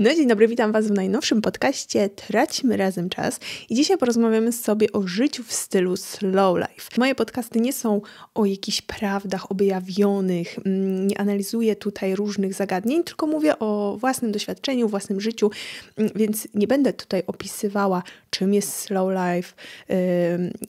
No dzień dobry, witam Was w najnowszym podcaście Traćmy Razem Czas i dzisiaj porozmawiamy sobie o życiu w stylu slow life. Moje podcasty nie są o jakichś prawdach objawionych, mm, nie analizuję tutaj różnych zagadnień, tylko mówię o własnym doświadczeniu, własnym życiu, mm, więc nie będę tutaj opisywała, czym jest slow life,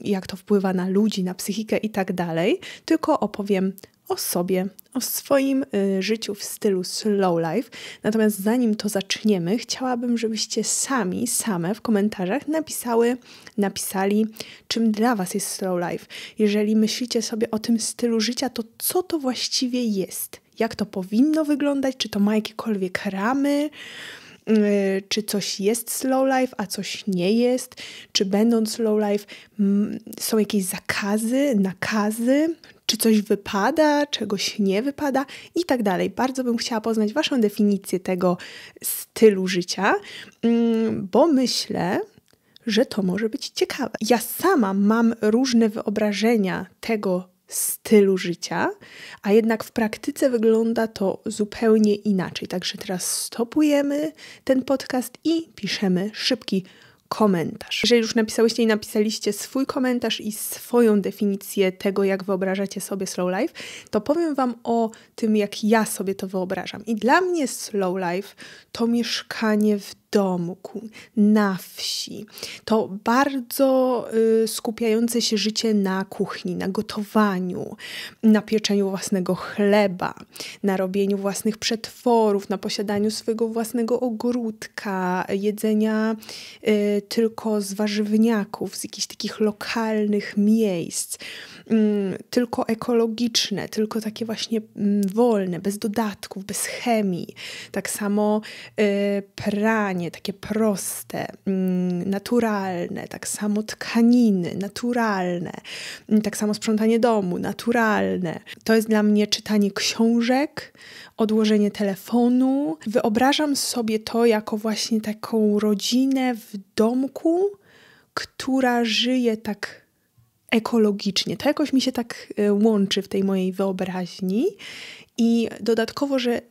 jak to wpływa na ludzi, na psychikę i tak dalej, tylko opowiem o sobie, o swoim y, życiu w stylu slow life. Natomiast zanim to zaczniemy, chciałabym, żebyście sami, same w komentarzach napisały, napisali, czym dla Was jest slow life. Jeżeli myślicie sobie o tym stylu życia, to co to właściwie jest? Jak to powinno wyglądać? Czy to ma jakiekolwiek ramy? Y, czy coś jest slow life, a coś nie jest, czy będąc slow life są jakieś zakazy, nakazy, czy coś wypada, czegoś nie wypada i tak dalej. Bardzo bym chciała poznać Waszą definicję tego stylu życia, mm, bo myślę, że to może być ciekawe. Ja sama mam różne wyobrażenia tego stylu życia, a jednak w praktyce wygląda to zupełnie inaczej. Także teraz stopujemy ten podcast i piszemy szybki komentarz. Jeżeli już napisałyście i napisaliście swój komentarz i swoją definicję tego, jak wyobrażacie sobie slow life, to powiem Wam o tym, jak ja sobie to wyobrażam. I dla mnie slow life to mieszkanie w domku, na wsi. To bardzo y, skupiające się życie na kuchni, na gotowaniu, na pieczeniu własnego chleba, na robieniu własnych przetworów, na posiadaniu swojego własnego ogródka, jedzenia y, tylko z warzywniaków, z jakichś takich lokalnych miejsc. Mm, tylko ekologiczne, tylko takie właśnie mm, wolne, bez dodatków, bez chemii. Tak samo y, pranie, takie proste, mm, naturalne, tak samo tkaniny, naturalne, tak samo sprzątanie domu, naturalne. To jest dla mnie czytanie książek, odłożenie telefonu. Wyobrażam sobie to jako właśnie taką rodzinę w domku, która żyje tak ekologicznie. To jakoś mi się tak e, łączy w tej mojej wyobraźni. I dodatkowo, że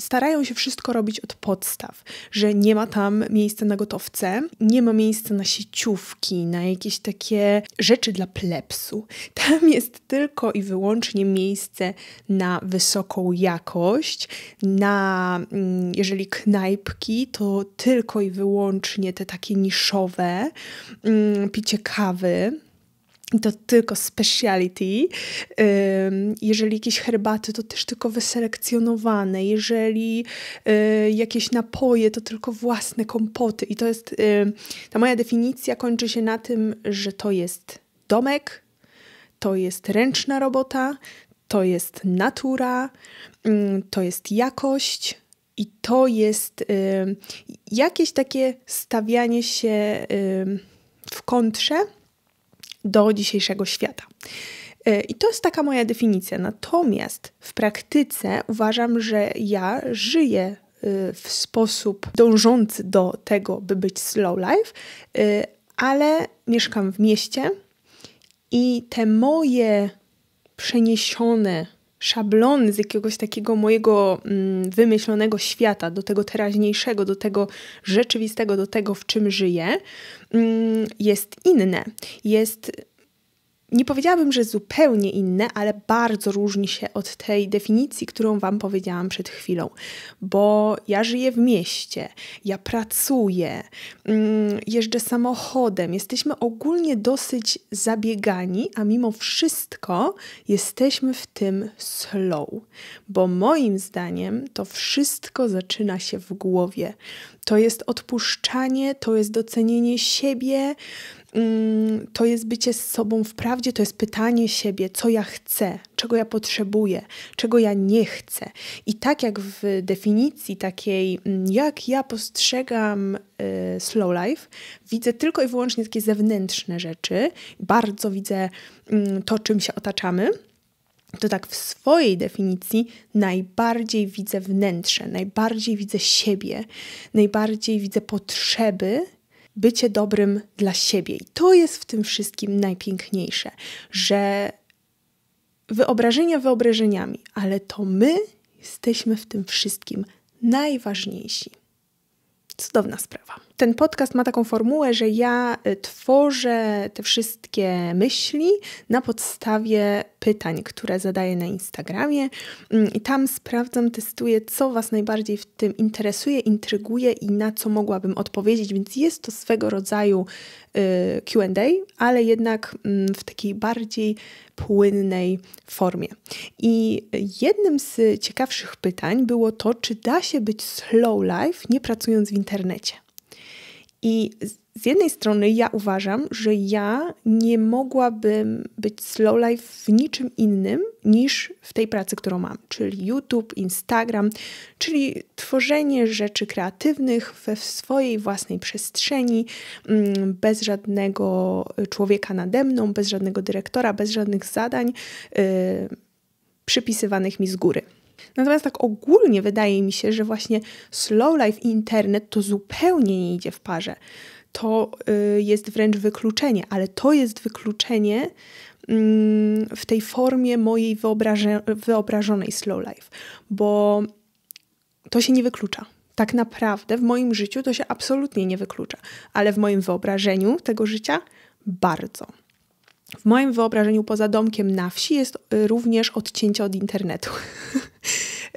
starają się wszystko robić od podstaw, że nie ma tam miejsca na gotowce, nie ma miejsca na sieciówki, na jakieś takie rzeczy dla plepsu. Tam jest tylko i wyłącznie miejsce na wysoką jakość, na mm, jeżeli knajpki, to tylko i wyłącznie te takie niszowe, mm, picie kawy, to tylko speciality. Jeżeli jakieś herbaty, to też tylko wyselekcjonowane. Jeżeli y, jakieś napoje, to tylko własne kompoty. I to jest, ta moja definicja kończy się na tym, że to jest domek, to jest ręczna robota, to jest natura, to jest jakość. I to jest jakieś takie stawianie się w kontrze do dzisiejszego świata. E, I to jest taka moja definicja. Natomiast w praktyce uważam, że ja żyję e, w sposób dążący do tego, by być slow life, e, ale mieszkam w mieście i te moje przeniesione szablony z jakiegoś takiego mojego mm, wymyślonego świata do tego teraźniejszego, do tego rzeczywistego, do tego, w czym żyję, mm, jest inne. Jest nie powiedziałabym, że zupełnie inne, ale bardzo różni się od tej definicji, którą Wam powiedziałam przed chwilą, bo ja żyję w mieście, ja pracuję, mm, jeżdżę samochodem, jesteśmy ogólnie dosyć zabiegani, a mimo wszystko jesteśmy w tym slow, bo moim zdaniem to wszystko zaczyna się w głowie. To jest odpuszczanie, to jest docenienie siebie, Mm, to jest bycie z sobą w prawdzie, to jest pytanie siebie, co ja chcę, czego ja potrzebuję, czego ja nie chcę. I tak jak w definicji takiej, mm, jak ja postrzegam y, slow life, widzę tylko i wyłącznie takie zewnętrzne rzeczy, bardzo widzę y, to, czym się otaczamy. To tak w swojej definicji najbardziej widzę wnętrze, najbardziej widzę siebie, najbardziej widzę potrzeby bycie dobrym dla siebie. I to jest w tym wszystkim najpiękniejsze, że wyobrażenia wyobrażeniami, ale to my jesteśmy w tym wszystkim najważniejsi. Cudowna sprawa. Ten podcast ma taką formułę, że ja y, tworzę te wszystkie myśli na podstawie pytań, które zadaję na Instagramie mm, i tam sprawdzam, testuję, co Was najbardziej w tym interesuje, intryguje i na co mogłabym odpowiedzieć, więc jest to swego rodzaju y, QA, ale jednak mm, w takiej bardziej płynnej formie. I jednym z ciekawszych pytań było to, czy da się być slow life nie pracując w internecie. I z jednej strony ja uważam, że ja nie mogłabym być slow life w niczym innym niż w tej pracy, którą mam, czyli YouTube, Instagram, czyli tworzenie rzeczy kreatywnych we swojej własnej przestrzeni, mm, bez żadnego człowieka nade mną, bez żadnego dyrektora, bez żadnych zadań yy, przypisywanych mi z góry. Natomiast tak ogólnie wydaje mi się, że właśnie slow life i internet to zupełnie nie idzie w parze. To y, jest wręcz wykluczenie, ale to jest wykluczenie mm, w tej formie mojej wyobrażonej slow life, bo to się nie wyklucza. Tak naprawdę w moim życiu to się absolutnie nie wyklucza, ale w moim wyobrażeniu tego życia bardzo. W moim wyobrażeniu poza domkiem na wsi jest y, również odcięcie od internetu.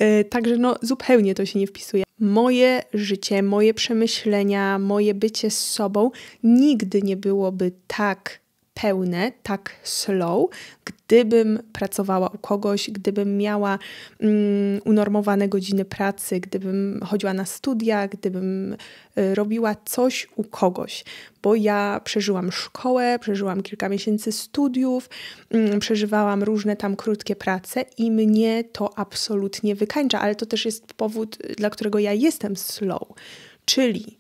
Y, także no zupełnie to się nie wpisuje. Moje życie, moje przemyślenia, moje bycie z sobą nigdy nie byłoby tak pełne, tak slow, gdybym pracowała u kogoś, gdybym miała mm, unormowane godziny pracy, gdybym chodziła na studia, gdybym y, robiła coś u kogoś, bo ja przeżyłam szkołę, przeżyłam kilka miesięcy studiów, mm, przeżywałam różne tam krótkie prace i mnie to absolutnie wykańcza, ale to też jest powód, dla którego ja jestem slow, czyli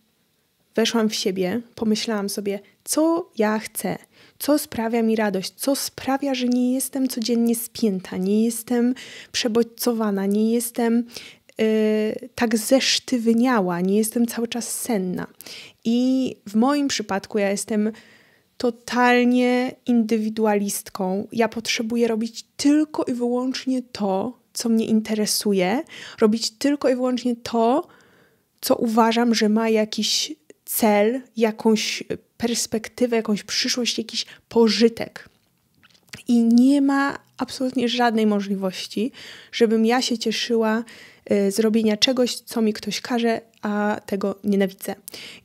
weszłam w siebie, pomyślałam sobie, co ja chcę, co sprawia mi radość, co sprawia, że nie jestem codziennie spięta, nie jestem przebodźcowana, nie jestem yy, tak zesztywniała, nie jestem cały czas senna. I w moim przypadku ja jestem totalnie indywidualistką. Ja potrzebuję robić tylko i wyłącznie to, co mnie interesuje, robić tylko i wyłącznie to, co uważam, że ma jakiś cel, jakąś perspektywę, jakąś przyszłość, jakiś pożytek. I nie ma absolutnie żadnej możliwości, żebym ja się cieszyła y, zrobienia czegoś, co mi ktoś każe, a tego nienawidzę.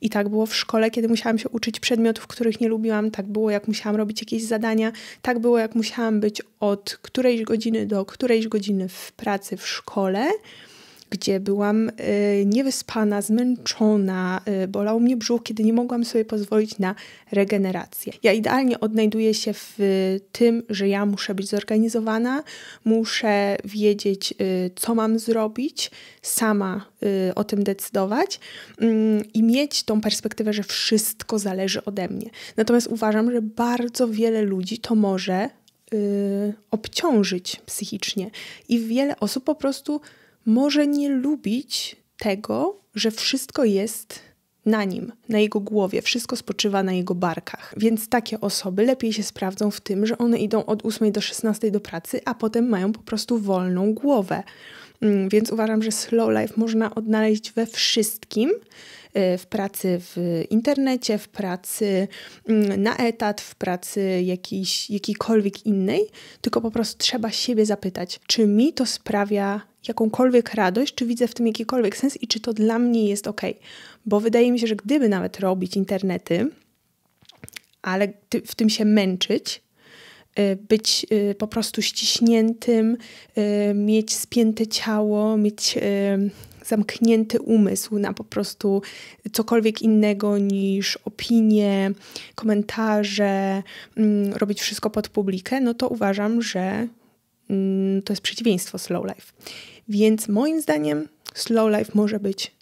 I tak było w szkole, kiedy musiałam się uczyć przedmiotów, których nie lubiłam, tak było, jak musiałam robić jakieś zadania, tak było, jak musiałam być od którejś godziny do którejś godziny w pracy w szkole gdzie byłam y, niewyspana, zmęczona, y, bolał mnie brzuch, kiedy nie mogłam sobie pozwolić na regenerację. Ja idealnie odnajduję się w tym, że ja muszę być zorganizowana, muszę wiedzieć, y, co mam zrobić, sama o tym decydować mm, i mieć tą perspektywę, że wszystko zależy ode mnie. Natomiast uważam, że bardzo wiele ludzi to może obciążyć psychicznie i wiele osób po prostu może nie lubić tego, że wszystko jest na nim, na jego głowie, wszystko spoczywa na jego barkach. Więc takie osoby lepiej się sprawdzą w tym, że one idą od 8 do 16 do pracy, a potem mają po prostu wolną głowę. Mm, więc uważam, że slow life można odnaleźć we wszystkim. Y, w pracy w internecie, w pracy mm, na etat, w pracy jakiejś, jakiejkolwiek innej, tylko po prostu trzeba siebie zapytać, czy mi to sprawia jakąkolwiek radość, czy widzę w tym jakikolwiek sens i czy to dla mnie jest ok. Bo wydaje mi się, że gdyby nawet robić internety, ale w tym się męczyć, y, być y, po prostu ściśniętym, y, mieć spięte ciało, mieć zamknięty umysł na po prostu cokolwiek innego niż opinie, komentarze, mm, robić wszystko pod publikę, no to uważam, że to jest przeciwieństwo slow life. Więc moim zdaniem slow life może być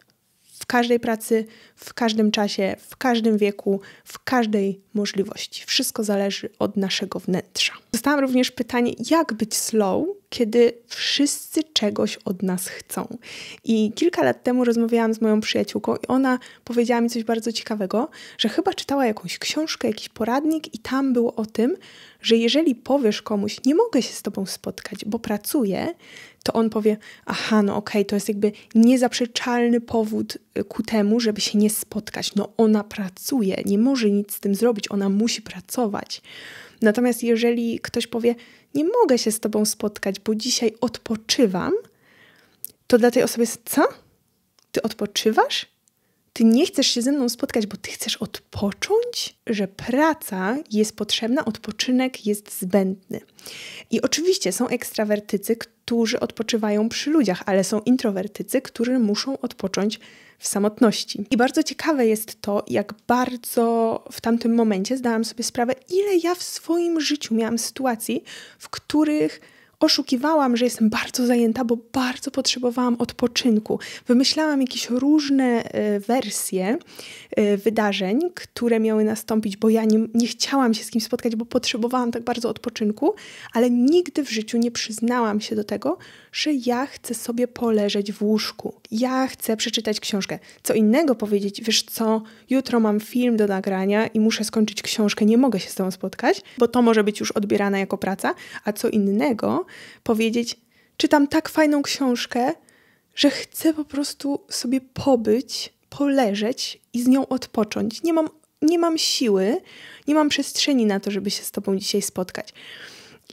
w każdej pracy, w każdym czasie, w każdym wieku, w każdej możliwości. Wszystko zależy od naszego wnętrza. Dostałam również pytanie, jak być slow, kiedy wszyscy czegoś od nas chcą. I kilka lat temu rozmawiałam z moją przyjaciółką i ona powiedziała mi coś bardzo ciekawego, że chyba czytała jakąś książkę, jakiś poradnik i tam było o tym, że jeżeli powiesz komuś, nie mogę się z tobą spotkać, bo pracuję, to on powie, aha, no okej, okay, to jest jakby niezaprzeczalny powód y, ku temu, żeby się nie spotkać. No ona pracuje, nie może nic z tym zrobić, ona musi pracować. Natomiast jeżeli ktoś powie, nie mogę się z tobą spotkać, bo dzisiaj odpoczywam, to dla tej osoby jest, co? Ty odpoczywasz? Ty nie chcesz się ze mną spotkać, bo ty chcesz odpocząć? Że praca jest potrzebna, odpoczynek jest zbędny. I oczywiście są ekstrawertycy, którzy odpoczywają przy ludziach, ale są introwertycy, którzy muszą odpocząć w samotności. I bardzo ciekawe jest to, jak bardzo w tamtym momencie zdałam sobie sprawę, ile ja w swoim życiu miałam sytuacji, w których oszukiwałam, że jestem bardzo zajęta, bo bardzo potrzebowałam odpoczynku. Wymyślałam jakieś różne e, wersje e, wydarzeń, które miały nastąpić, bo ja nie, nie chciałam się z kimś spotkać, bo potrzebowałam tak bardzo odpoczynku, ale nigdy w życiu nie przyznałam się do tego, że ja chcę sobie poleżeć w łóżku. Ja chcę przeczytać książkę. Co innego powiedzieć, wiesz co, jutro mam film do nagrania i muszę skończyć książkę, nie mogę się z tobą spotkać, bo to może być już odbierane jako praca, a co innego powiedzieć, czytam tak fajną książkę, że chcę po prostu sobie pobyć, poleżeć i z nią odpocząć. Nie mam, nie mam siły, nie mam przestrzeni na to, żeby się z tobą dzisiaj spotkać.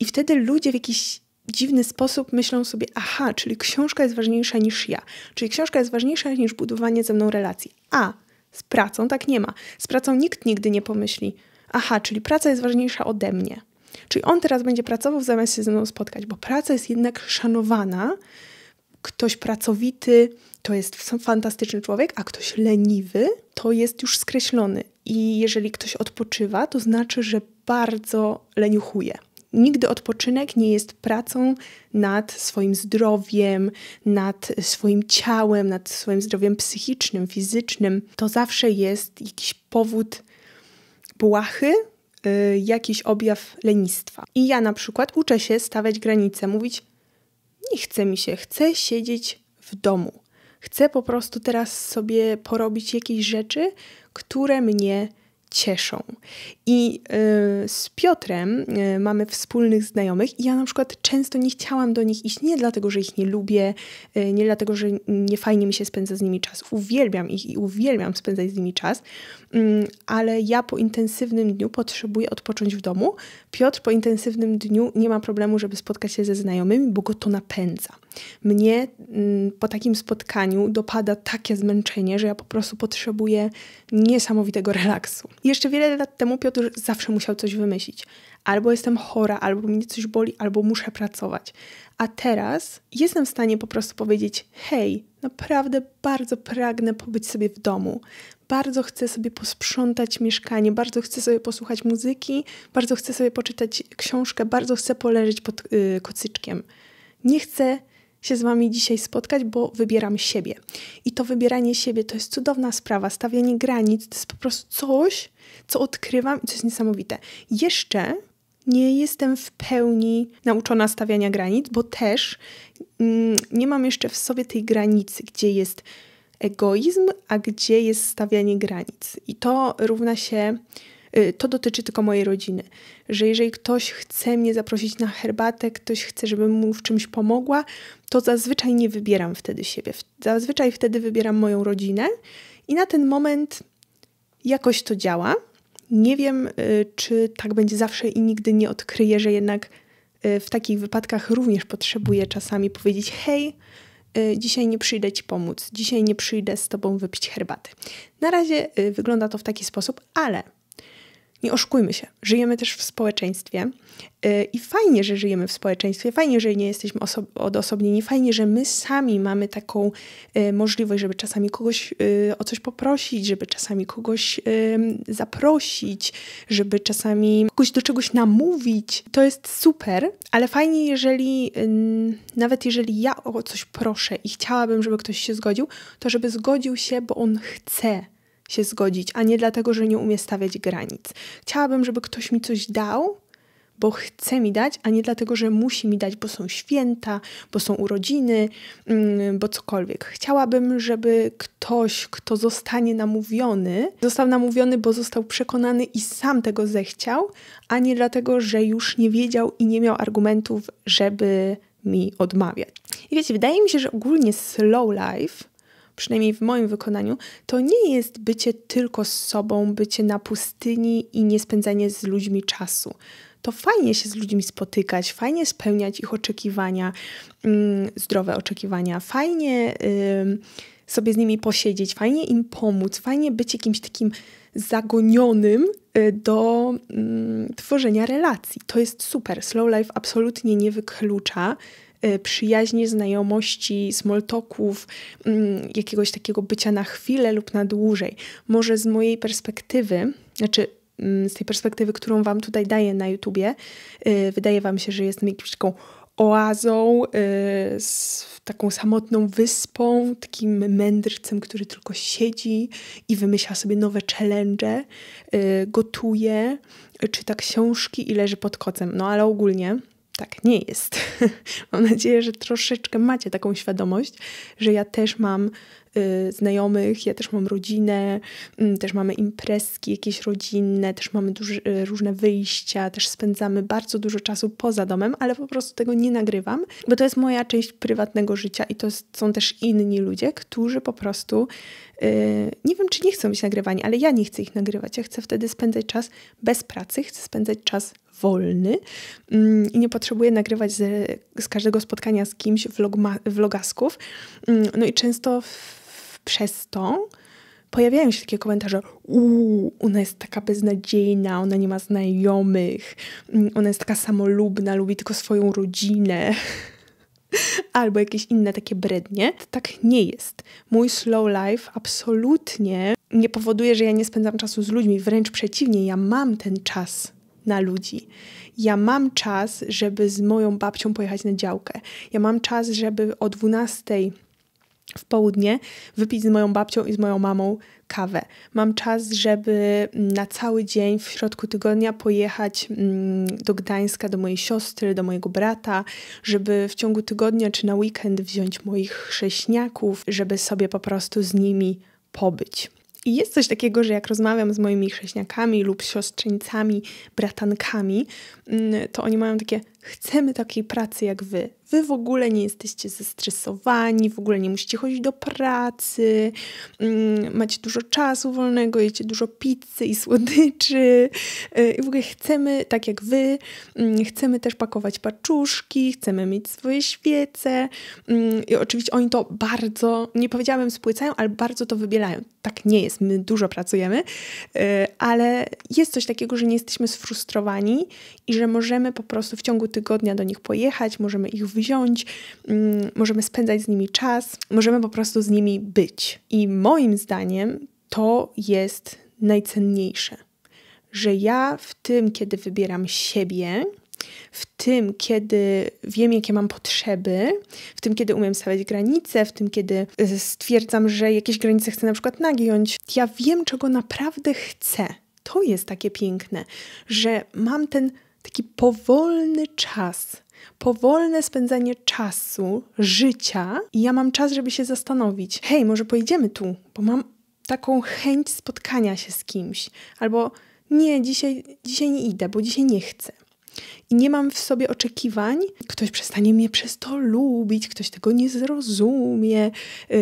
I wtedy ludzie w jakiś dziwny sposób myślą sobie, aha, czyli książka jest ważniejsza niż ja, czyli książka jest ważniejsza niż budowanie ze mną relacji. A, z pracą tak nie ma. Z pracą nikt nigdy nie pomyśli, aha, czyli praca jest ważniejsza ode mnie. Czyli on teraz będzie pracował zamiast się ze mną spotkać, bo praca jest jednak szanowana. Ktoś pracowity to jest fantastyczny człowiek, a ktoś leniwy to jest już skreślony. I jeżeli ktoś odpoczywa, to znaczy, że bardzo leniuchuje. Nigdy odpoczynek nie jest pracą nad swoim zdrowiem, nad swoim ciałem, nad swoim zdrowiem psychicznym, fizycznym. To zawsze jest jakiś powód błahy, y, jakiś objaw lenistwa. I ja na przykład uczę się stawiać granice, mówić: Nie chce mi się, chcę siedzieć w domu. Chcę po prostu teraz sobie porobić jakieś rzeczy, które mnie cieszą. I y, z Piotrem y, mamy wspólnych znajomych i ja na przykład często nie chciałam do nich iść nie dlatego, że ich nie lubię, y, nie dlatego, że nie fajnie mi się spędza z nimi czas. Uwielbiam ich i uwielbiam spędzać z nimi czas, mm, ale ja po intensywnym dniu potrzebuję odpocząć w domu. Piotr po intensywnym dniu nie ma problemu, żeby spotkać się ze znajomymi, bo go to napędza. Mnie mm, po takim spotkaniu dopada takie zmęczenie, że ja po prostu potrzebuję niesamowitego relaksu. Jeszcze wiele lat temu Piotr zawsze musiał coś wymyślić. Albo jestem chora, albo mnie coś boli, albo muszę pracować. A teraz jestem w stanie po prostu powiedzieć: Hej, naprawdę bardzo pragnę pobyć sobie w domu. Bardzo chcę sobie posprzątać mieszkanie, bardzo chcę sobie posłuchać muzyki, bardzo chcę sobie poczytać książkę, bardzo chcę poleżeć pod yy, kocyczkiem. Nie chcę się z Wami dzisiaj spotkać, bo wybieram siebie. I to wybieranie siebie to jest cudowna sprawa. Stawianie granic to jest po prostu coś, co odkrywam i co jest niesamowite. Jeszcze nie jestem w pełni nauczona stawiania granic, bo też mm, nie mam jeszcze w sobie tej granicy, gdzie jest egoizm, a gdzie jest stawianie granic. I to równa się to dotyczy tylko mojej rodziny, że jeżeli ktoś chce mnie zaprosić na herbatę, ktoś chce, żebym mu w czymś pomogła, to zazwyczaj nie wybieram wtedy siebie. Zazwyczaj wtedy wybieram moją rodzinę i na ten moment jakoś to działa. Nie wiem, y, czy tak będzie zawsze i nigdy nie odkryję, że jednak y, w takich wypadkach również potrzebuję czasami powiedzieć: Hej, dzisiaj nie przyjdę ci pomóc, dzisiaj nie przyjdę z tobą wypić herbaty. Na razie wygląda to w taki sposób, ale nie oszukujmy się, żyjemy też w społeczeństwie y, i fajnie, że żyjemy w społeczeństwie, fajnie, że nie jesteśmy oso- odosobnieni, fajnie, że my sami mamy taką y, możliwość, żeby czasami kogoś y, o coś poprosić, żeby czasami kogoś zaprosić, żeby czasami kogoś do czegoś namówić. To jest super, ale fajnie, jeżeli nawet jeżeli ja o coś proszę i chciałabym, żeby ktoś się zgodził, to żeby zgodził się, bo on chce się zgodzić, a nie dlatego, że nie umie stawiać granic. Chciałabym, żeby ktoś mi coś dał, bo chce mi dać, a nie dlatego, że musi mi dać, bo są święta, bo są urodziny, mm, bo cokolwiek. Chciałabym, żeby ktoś, kto zostanie namówiony, został namówiony, bo został przekonany i sam tego zechciał, a nie dlatego, że już nie wiedział i nie miał argumentów, żeby mi odmawiać. I wiecie, wydaje mi się, że ogólnie slow life przynajmniej w moim wykonaniu, to nie jest bycie tylko z sobą, bycie na pustyni i nie spędzanie z ludźmi czasu. To fajnie się z ludźmi spotykać, fajnie spełniać ich oczekiwania, mm, zdrowe oczekiwania, fajnie sobie z nimi posiedzieć, fajnie im pomóc, fajnie być jakimś takim zagonionym y, do mm, tworzenia relacji. To jest super. Slow life absolutnie nie wyklucza przyjaźni, znajomości, smoltoków, mm, jakiegoś takiego bycia na chwilę lub na dłużej. Może z mojej perspektywy, znaczy mm, z tej perspektywy, którą Wam tutaj daję na YouTubie, y, wydaje Wam się, że jestem jakąś taką oazą, y, z taką samotną wyspą, takim mędrcem, który tylko siedzi i wymyśla sobie nowe challenge, gotuje, czyta książki i leży pod kocem. No ale ogólnie tak nie jest. mam nadzieję, że troszeczkę macie taką świadomość, że ja też mam y, znajomych, ja też mam rodzinę, y, też mamy imprezki jakieś rodzinne, też mamy duży, y, różne wyjścia, też spędzamy bardzo dużo czasu poza domem, ale po prostu tego nie nagrywam, bo to jest moja część prywatnego życia i to są też inni ludzie, którzy po prostu y, nie wiem, czy nie chcą być nagrywani, ale ja nie chcę ich nagrywać. Ja chcę wtedy spędzać czas bez pracy, chcę spędzać czas wolny mm, i nie potrzebuję nagrywać z, z każdego spotkania z kimś vlogma, vlogasków. Mm, no i często w, przez to pojawiają się takie komentarze: Uuu, ona jest taka beznadziejna, ona nie ma znajomych, mm, ona jest taka samolubna, lubi tylko swoją rodzinę. Albo jakieś inne takie brednie. Tak nie jest. Mój slow life absolutnie nie powoduje, że ja nie spędzam czasu z ludźmi. Wręcz przeciwnie, ja mam ten czas na ludzi. Ja mam czas, żeby z moją babcią pojechać na działkę. Ja mam czas, żeby o 12 w południe wypić z moją babcią i z moją mamą kawę. Mam czas, żeby na cały dzień w środku tygodnia pojechać mm, do Gdańska do mojej siostry, do mojego brata, żeby w ciągu tygodnia czy na weekend wziąć moich chrześniaków, żeby sobie po prostu z nimi pobyć. I jest coś takiego, że jak rozmawiam z moimi chrześniakami lub siostrzeńcami, bratankami, mm, to oni mają takie: chcemy takiej pracy jak wy. Wy w ogóle nie jesteście zestresowani, w ogóle nie musicie chodzić do pracy, mm, macie dużo czasu wolnego, jecie dużo pizzy i słodyczy. Y, I w ogóle chcemy, tak jak wy, mm, chcemy też pakować paczuszki, chcemy mieć swoje świece. I oczywiście oni to bardzo, nie powiedziałabym spłycają, ale bardzo to wybielają. Tak nie jest, my dużo pracujemy, y, ale jest coś takiego, że nie jesteśmy sfrustrowani i że możemy po prostu w ciągu tygodnia do nich pojechać, możemy ich wziąć, mm, możemy spędzać z nimi czas, możemy po prostu z nimi być. I moim zdaniem to jest najcenniejsze, że ja w tym, kiedy wybieram siebie, w tym, kiedy wiem, jakie mam potrzeby, w tym, kiedy umiem stawiać granice, w tym, kiedy e, stwierdzam, że jakieś granice chcę na przykład nagiąć, ja wiem, czego naprawdę chcę. To jest takie piękne, że mam ten taki powolny czas, powolne spędzanie czasu, życia, i ja mam czas, żeby się zastanowić: hej, może pojedziemy tu, bo mam taką chęć spotkania się z kimś, albo nie, dzisiaj, dzisiaj nie idę, bo dzisiaj nie chcę i nie mam w sobie oczekiwań, ktoś przestanie mnie przez to lubić, ktoś tego nie zrozumie, yy,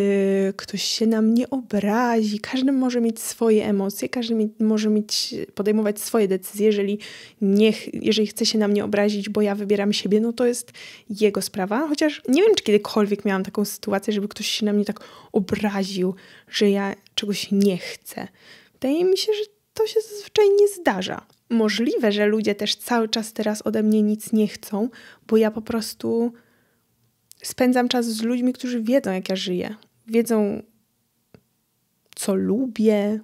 ktoś się na mnie obrazi. Każdy może mieć swoje emocje, każdy mi, może mieć, podejmować swoje decyzje. Jeżeli, nie, jeżeli chce się na mnie obrazić, bo ja wybieram siebie, no to jest jego sprawa. Chociaż nie wiem, czy kiedykolwiek miałam taką sytuację, żeby ktoś się na mnie tak obraził, że ja czegoś nie chcę. Wydaje mi się, że to się zazwyczaj nie zdarza. Możliwe, że ludzie też cały czas teraz ode mnie nic nie chcą, bo ja po prostu spędzam czas z ludźmi, którzy wiedzą, jak ja żyję. Wiedzą, co lubię,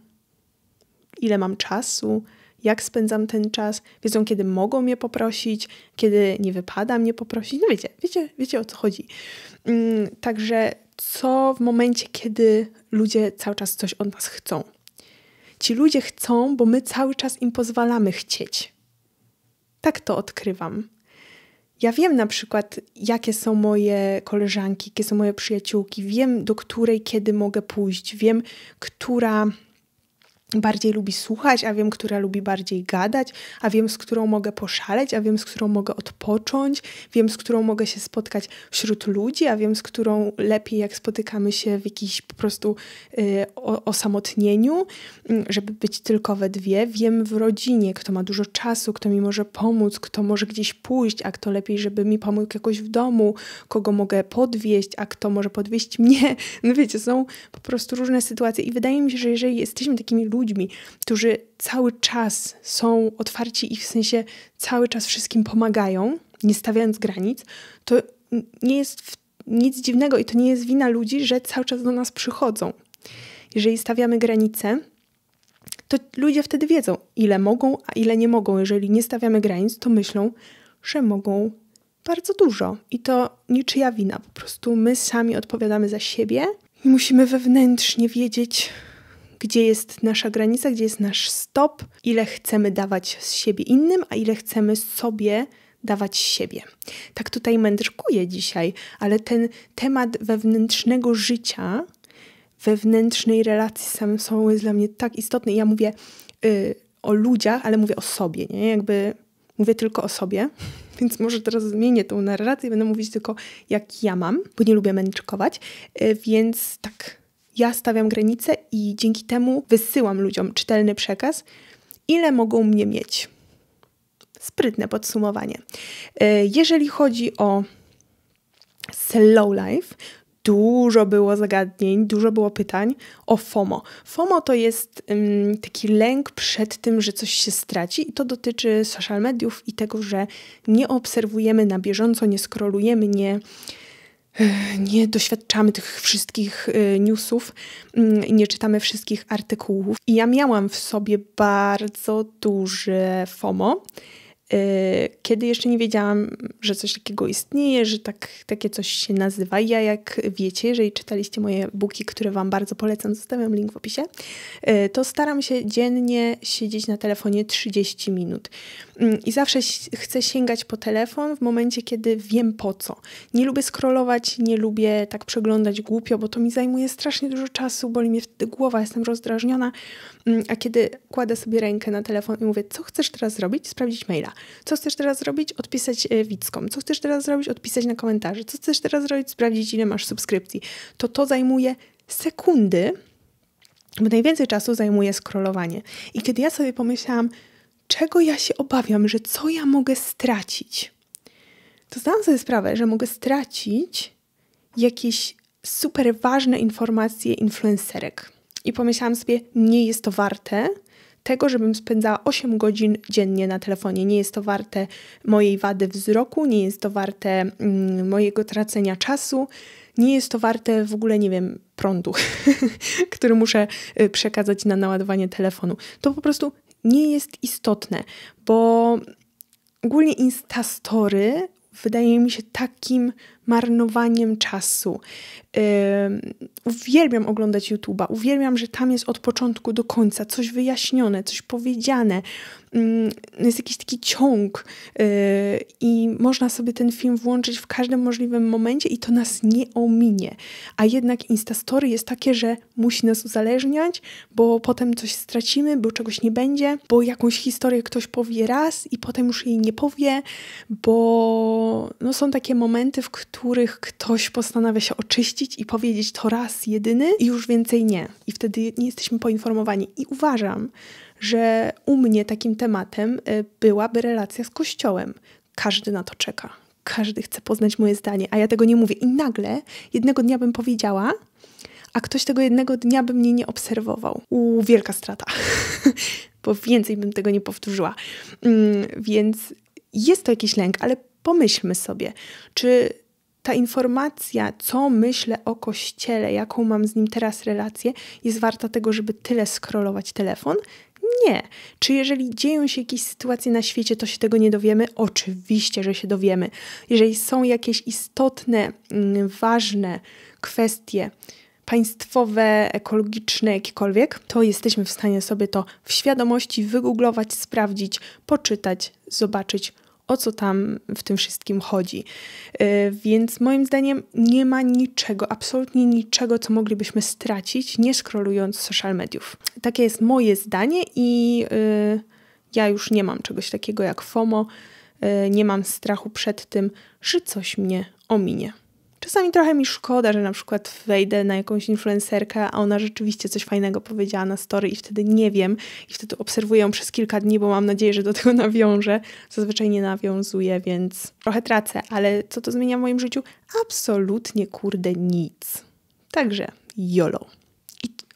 ile mam czasu, jak spędzam ten czas, wiedzą, kiedy mogą mnie poprosić, kiedy nie wypada mnie poprosić. No wiecie, wiecie, wiecie o co chodzi. Mm, także co w momencie, kiedy ludzie cały czas coś od nas chcą? Ci ludzie chcą, bo my cały czas im pozwalamy chcieć. Tak to odkrywam. Ja wiem na przykład, jakie są moje koleżanki, jakie są moje przyjaciółki, wiem, do której kiedy mogę pójść, wiem, która bardziej lubi słuchać, a wiem, która lubi bardziej gadać, a wiem, z którą mogę poszaleć, a wiem, z którą mogę odpocząć, wiem, z którą mogę się spotkać wśród ludzi, a wiem, z którą lepiej, jak spotykamy się w jakiejś po prostu y, o, osamotnieniu, y, żeby być tylko we dwie. Wiem w rodzinie, kto ma dużo czasu, kto mi może pomóc, kto może gdzieś pójść, a kto lepiej, żeby mi pomógł jakoś w domu, kogo mogę podwieźć, a kto może podwieźć mnie. No wiecie, są po prostu różne sytuacje i wydaje mi się, że jeżeli jesteśmy takimi ludźmi, ludźmi, którzy cały czas są otwarci i w sensie cały czas wszystkim pomagają, nie stawiając granic, to nie jest nic dziwnego i to nie jest wina ludzi, że cały czas do nas przychodzą. Jeżeli stawiamy granice, to ludzie wtedy wiedzą, ile mogą, a ile nie mogą. Jeżeli nie stawiamy granic, to myślą, że mogą bardzo dużo. I to niczyja wina. Po prostu my sami odpowiadamy za siebie i musimy wewnętrznie wiedzieć, gdzie jest nasza granica, gdzie jest nasz stop, ile chcemy dawać z siebie innym, a ile chcemy sobie dawać siebie. Tak tutaj mędrkuję dzisiaj, ale ten temat wewnętrznego życia, wewnętrznej relacji z samym sobą jest dla mnie tak istotny. Ja mówię y, o ludziach, ale mówię o sobie, nie? Jakby mówię tylko o sobie, więc może teraz zmienię tą narrację, będę mówić tylko jak ja mam, bo nie lubię mędrkować, y, więc tak ja stawiam granice i dzięki temu wysyłam ludziom czytelny przekaz, ile mogą mnie mieć. Sprytne podsumowanie. E, jeżeli chodzi o slow life, dużo było zagadnień, dużo było pytań o FOMO. FOMO to jest um, taki lęk przed tym, że coś się straci i to dotyczy social mediów i tego, że nie obserwujemy na bieżąco, nie skrolujemy, nie nie doświadczamy tych wszystkich y, newsów mm, nie czytamy wszystkich artykułów. I ja miałam w sobie bardzo duże FOMO. Y, kiedy jeszcze nie wiedziałam, że coś takiego istnieje, że tak, takie coś się nazywa. Ja, jak wiecie, jeżeli czytaliście moje buki, które Wam bardzo polecam, zostawiam link w opisie, y, to staram się dziennie siedzieć na telefonie 30 minut. Mm, I zawsze chcę sięgać po telefon w momencie, kiedy wiem po co. Nie lubię scrollować, nie lubię tak przeglądać głupio, bo to mi zajmuje strasznie dużo czasu, boli mnie wtedy głowa, jestem rozdrażniona. Mm, a kiedy kładę sobie rękę na telefon i mówię, co chcesz teraz zrobić? Sprawdzić maila. Co chcesz teraz zrobić? Odpisać e, widzkom. Co chcesz teraz zrobić? Odpisać na komentarze. Co chcesz teraz zrobić? Sprawdzić, ile masz subskrypcji. To to zajmuje sekundy, bo najwięcej czasu zajmuje scrollowanie. I kiedy ja sobie pomyślałam, czego ja się obawiam, że co ja mogę stracić, to zdałam sobie sprawę, że mogę stracić jakieś super ważne informacje influencerek. I pomyślałam sobie, nie jest to warte tego, żebym spędzała 8 godzin dziennie na telefonie. Nie jest to warte mojej wady wzroku, nie jest to warte mm, mojego tracenia czasu, nie jest to warte w ogóle, nie wiem, prądu, który muszę y, przekazać na naładowanie telefonu. To po prostu nie jest istotne, bo ogólnie Instastory wydaje mi się takim marnowaniem czasu. Uwielbiam oglądać YouTube'a, uwielbiam, że tam jest od początku do końca coś wyjaśnione, coś powiedziane. Yy, jest jakiś taki ciąg yy, i można sobie ten film włączyć w każdym możliwym momencie i to nas nie ominie. A jednak Instastory jest takie, że musi nas uzależniać, bo potem coś stracimy, bo czegoś nie będzie, bo jakąś historię ktoś powie raz i potem już jej nie powie, bo no, są takie momenty, w których których ktoś postanawia się oczyścić i powiedzieć to raz jedyny i już więcej nie. I wtedy nie jesteśmy poinformowani. I uważam, że u mnie takim tematem y, byłaby relacja z Kościołem. Każdy na to czeka. Każdy chce poznać moje zdanie, a ja tego nie mówię. I nagle jednego dnia bym powiedziała, a ktoś tego jednego dnia by mnie nie obserwował. U, wielka strata, bo więcej bym tego nie powtórzyła. Mm, więc jest to jakiś lęk, ale pomyślmy sobie, czy ta informacja, co myślę o kościele, jaką mam z nim teraz relację, jest warta tego, żeby tyle skrolować telefon? Nie. Czy jeżeli dzieją się jakieś sytuacje na świecie, to się tego nie dowiemy? Oczywiście, że się dowiemy. Jeżeli są jakieś istotne, mm, ważne kwestie, państwowe, ekologiczne, jakiekolwiek, to jesteśmy w stanie sobie to w świadomości wygooglować, sprawdzić, poczytać, zobaczyć, o co tam w tym wszystkim chodzi. E, więc moim zdaniem nie ma niczego, absolutnie niczego, co moglibyśmy stracić, nie scrollując social mediów. Takie jest moje zdanie i yy, ja już nie mam czegoś takiego jak FOMO, yy, nie mam strachu przed tym, że coś mnie ominie. Czasami trochę mi szkoda, że na przykład wejdę na jakąś influencerkę, a ona rzeczywiście coś fajnego powiedziała na story i wtedy nie wiem i wtedy obserwuję ją przez kilka dni, bo mam nadzieję, że do tego nawiążę. Zazwyczaj nie nawiązuję, więc trochę tracę, ale co to zmienia w moim życiu? Absolutnie kurde nic. Także YOLO.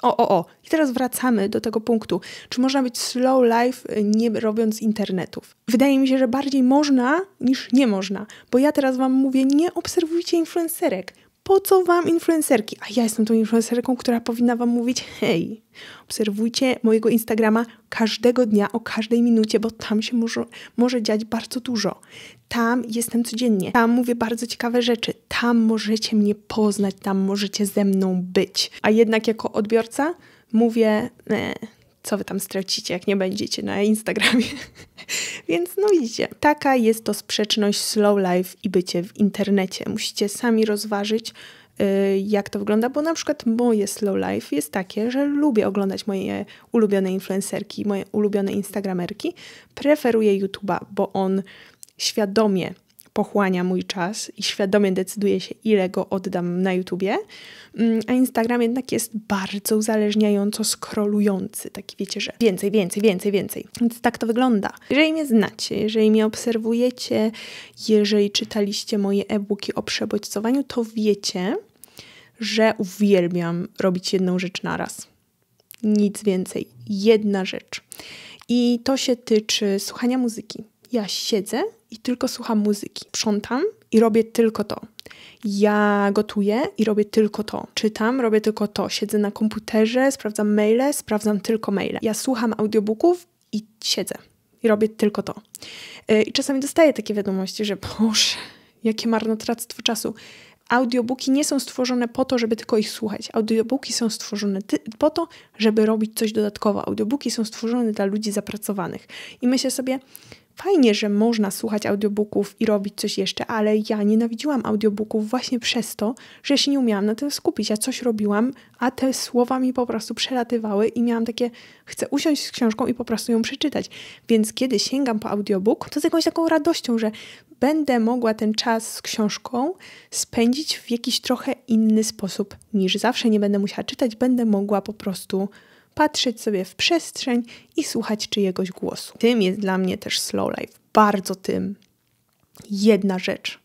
O, o, o. I teraz wracamy do tego punktu. Czy można być slow life y, nie robiąc internetów? Wydaje mi się, że bardziej można niż nie można. Bo ja teraz Wam mówię, nie obserwujcie influencerek po co wam influencerki? A ja jestem tą influencerką, która powinna wam mówić: hej, obserwujcie mojego Instagrama każdego dnia, o każdej minucie, bo tam się może, może dziać bardzo dużo. Tam jestem codziennie, tam mówię bardzo ciekawe rzeczy, tam możecie mnie poznać, tam możecie ze mną być. A jednak jako odbiorca mówię: ne, co wy tam stracicie, jak nie będziecie na Instagramie. Więc no widzicie, taka jest to sprzeczność slow life i bycie w internecie. Musicie sami rozważyć, y, jak to wygląda, bo na przykład moje slow life jest takie, że lubię oglądać moje ulubione influencerki, moje ulubione instagramerki. Preferuję YouTube'a, bo on świadomie pochłania mój czas i świadomie decyduję się, ile go oddam na YouTubie. Mm, a Instagram jednak jest bardzo uzależniająco skrolujący. Taki wiecie, że więcej, więcej, więcej, więcej. Więc tak to wygląda. Jeżeli mnie znacie, jeżeli mnie obserwujecie, jeżeli czytaliście moje e-booki o przebodźcowaniu, to wiecie, że uwielbiam robić jedną rzecz na raz. Nic więcej. Jedna rzecz. I to się tyczy słuchania muzyki. Ja siedzę i tylko słucham muzyki. Sprzątam i robię tylko to. Ja gotuję i robię tylko to. Czytam, robię tylko to. Siedzę na komputerze, sprawdzam maile, sprawdzam tylko maile. Ja słucham audiobooków i siedzę i robię tylko to. Y, I czasami dostaję takie wiadomości, że boże, jakie marnotrawstwo czasu. Audiobooki nie są stworzone po to, żeby tylko ich słuchać. Audiobooki są stworzone po to, żeby robić coś dodatkowo. Audiobooki są stworzone dla ludzi zapracowanych. I myślę sobie, Fajnie, że można słuchać audiobooków i robić coś jeszcze, ale ja nienawidziłam audiobooków właśnie przez to, że się nie umiałam na tym skupić. Ja coś robiłam, a te słowa mi po prostu przelatywały i miałam takie, chcę usiąść z książką i po prostu ją przeczytać. Więc kiedy sięgam po audiobook, to z jakąś taką radością, że będę mogła ten czas z książką spędzić w jakiś trochę inny sposób niż zawsze. Nie będę musiała czytać, będę mogła po prostu patrzeć sobie w przestrzeń i słuchać czyjegoś głosu. Tym jest dla mnie też slow life. Bardzo tym. Jedna rzecz.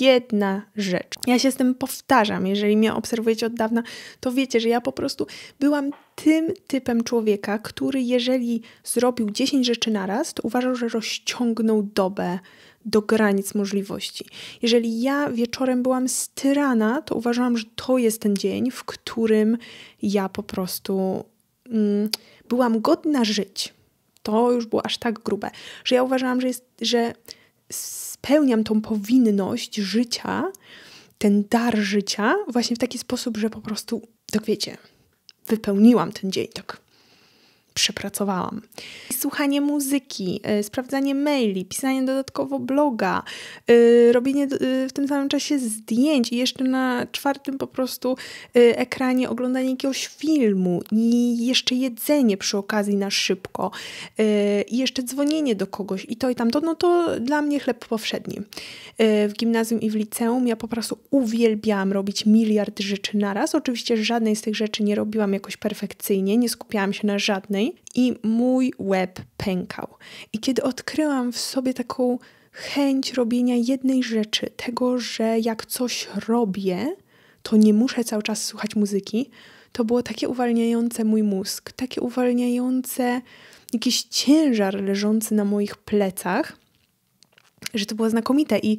Jedna rzecz. Ja się z tym powtarzam. Jeżeli mnie obserwujecie od dawna, to wiecie, że ja po prostu byłam tym typem człowieka, który jeżeli zrobił 10 rzeczy naraz, to uważał, że rozciągnął dobę do granic możliwości. Jeżeli ja wieczorem byłam styrana, to uważałam, że to jest ten dzień, w którym ja po prostu mm, byłam godna żyć. To już było aż tak grube, że ja uważałam, że, jest, że spełniam tą powinność życia, ten dar życia właśnie w taki sposób, że po prostu, tak wiecie, wypełniłam ten dzień, tak przepracowałam. Słuchanie muzyki, y, sprawdzanie maili, pisanie dodatkowo bloga, y, robienie y, w tym samym czasie zdjęć i jeszcze na czwartym po prostu ekranie oglądanie jakiegoś filmu i jeszcze jedzenie przy okazji na szybko i jeszcze dzwonienie do kogoś i to i tamto, no to dla mnie chleb powszedni. W gimnazjum i w liceum ja po prostu uwielbiałam robić miliard rzeczy naraz. Oczywiście żadnej z tych rzeczy nie robiłam jakoś perfekcyjnie, nie skupiałam się na żadnej, i mój łeb pękał. I kiedy odkryłam w sobie taką chęć robienia jednej rzeczy, tego, że jak coś robię, to nie muszę cały czas słuchać muzyki, to było takie uwalniające mój mózg, takie uwalniające jakiś ciężar leżący na moich plecach, że to było znakomite i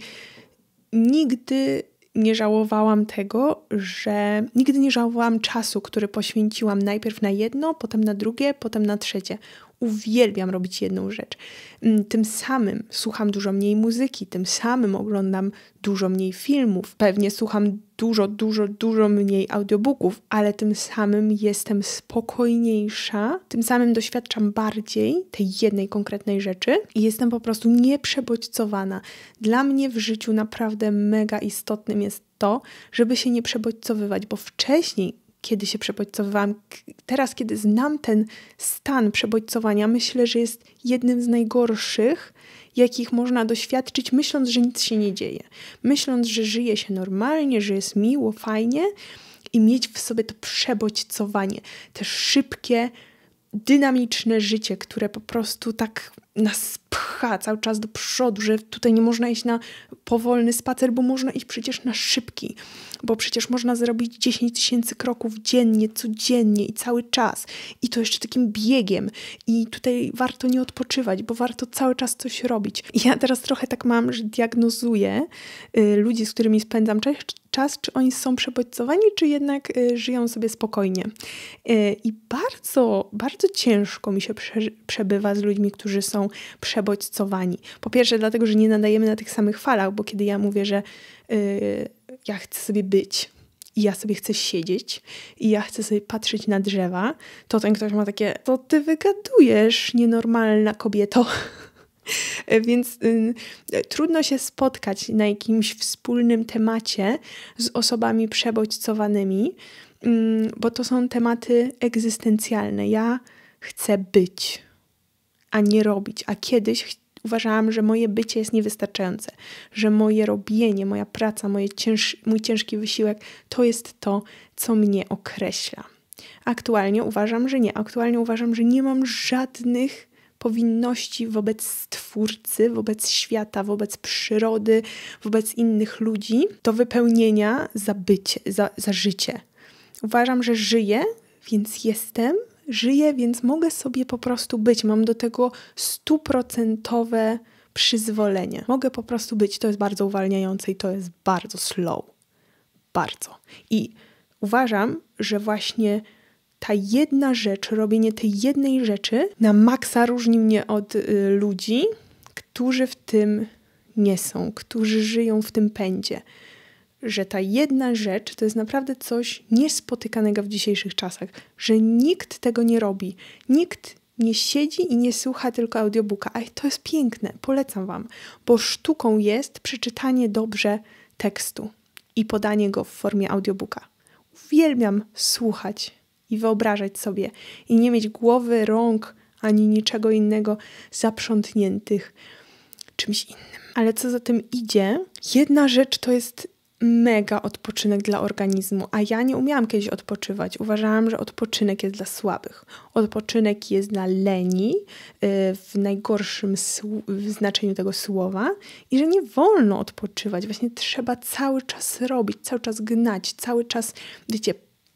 nigdy nie żałowałam tego, że nigdy nie żałowałam czasu, który poświęciłam najpierw na jedno, potem na drugie, potem na trzecie. Uwielbiam robić jedną rzecz. Mm, tym samym słucham dużo mniej muzyki, tym samym oglądam dużo mniej filmów, pewnie słucham dużo, dużo, dużo mniej audiobooków, ale tym samym jestem spokojniejsza, tym samym doświadczam bardziej tej jednej konkretnej rzeczy i jestem po prostu nieprzebodźcowana. Dla mnie w życiu naprawdę mega istotnym jest to, żeby się nie przebodźcowywać, bo wcześniej kiedy się przebodźcowywałam. Teraz, kiedy znam ten stan przebodźcowania, myślę, że jest jednym z najgorszych, jakich można doświadczyć, myśląc, że nic się nie dzieje. Myśląc, że żyje się normalnie, że jest miło, fajnie i mieć w sobie to przebodźcowanie, te szybkie, dynamiczne życie, które po prostu tak nas pcha cały czas do przodu, że tutaj nie można iść na powolny spacer, bo można iść przecież na szybki, bo przecież można zrobić 10 tysięcy kroków dziennie, codziennie i cały czas. I to jeszcze takim biegiem. I tutaj warto nie odpoczywać, bo warto cały czas coś robić. I ja teraz trochę tak mam, że diagnozuję y, ludzi, z którymi spędzam czas, czas, czy oni są przebodźcowani, czy jednak y, żyją sobie spokojnie. Y, I bardzo, bardzo ciężko mi się prze, przebywa z ludźmi, którzy są przebodźcowani. Po pierwsze, dlatego, że nie nadajemy na tych samych falach, bo kiedy ja mówię, że y, ja chcę sobie być, i ja sobie chcę siedzieć i ja chcę sobie patrzeć na drzewa, to ten ktoś ma takie, to ty wygadujesz, nienormalna kobieto. Więc y, trudno się spotkać na jakimś wspólnym temacie z osobami przebodźcowanymi, y, bo to są tematy egzystencjalne. Ja chcę być, a nie robić. A kiedyś uważałam, że moje bycie jest niewystarczające, że moje robienie, moja praca, moje cięż, mój ciężki wysiłek to jest to, co mnie określa. Aktualnie uważam, że nie. Aktualnie uważam, że nie mam żadnych powinności wobec Stwórcy, wobec świata, wobec przyrody, wobec innych ludzi do wypełnienia za bycie, za, za życie. Uważam, że żyję, więc jestem, żyję, więc mogę sobie po prostu być. Mam do tego stuprocentowe przyzwolenie. Mogę po prostu być. To jest bardzo uwalniające i to jest bardzo slow. Bardzo. I uważam, że właśnie ta jedna rzecz, robienie tej jednej rzeczy na maksa różni mnie od y, ludzi, którzy w tym nie są, którzy żyją w tym pędzie. Że ta jedna rzecz to jest naprawdę coś niespotykanego w dzisiejszych czasach, że nikt tego nie robi. Nikt nie siedzi i nie słucha tylko audiobooka. A to jest piękne, polecam Wam, bo sztuką jest przeczytanie dobrze tekstu i podanie go w formie audiobooka. Uwielbiam słuchać i wyobrażać sobie i nie mieć głowy, rąk ani niczego innego zaprzątniętych czymś innym. Ale co za tym idzie, jedna rzecz to jest mega odpoczynek dla organizmu, a ja nie umiałam kiedyś odpoczywać. Uważałam, że odpoczynek jest dla słabych. Odpoczynek jest dla leni y, w najgorszym znaczeniu tego słowa i że nie wolno odpoczywać. Właśnie trzeba cały czas robić, cały czas gnać, cały czas, wiecie,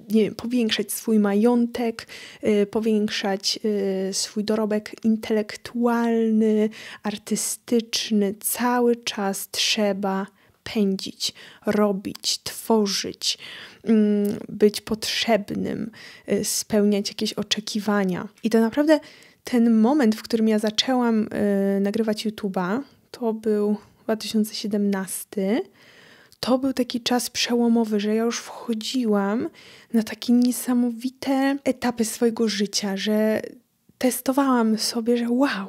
nie wiem, powiększać swój majątek, y, powiększać y, swój dorobek intelektualny, artystyczny. Cały czas trzeba pędzić, robić, tworzyć, mm, być potrzebnym, y, spełniać jakieś oczekiwania. I to naprawdę ten moment, w którym ja zaczęłam nagrywać YouTube'a, to był 2017 to był taki czas przełomowy, że ja już wchodziłam na takie niesamowite etapy swojego życia, że testowałam sobie, że wow,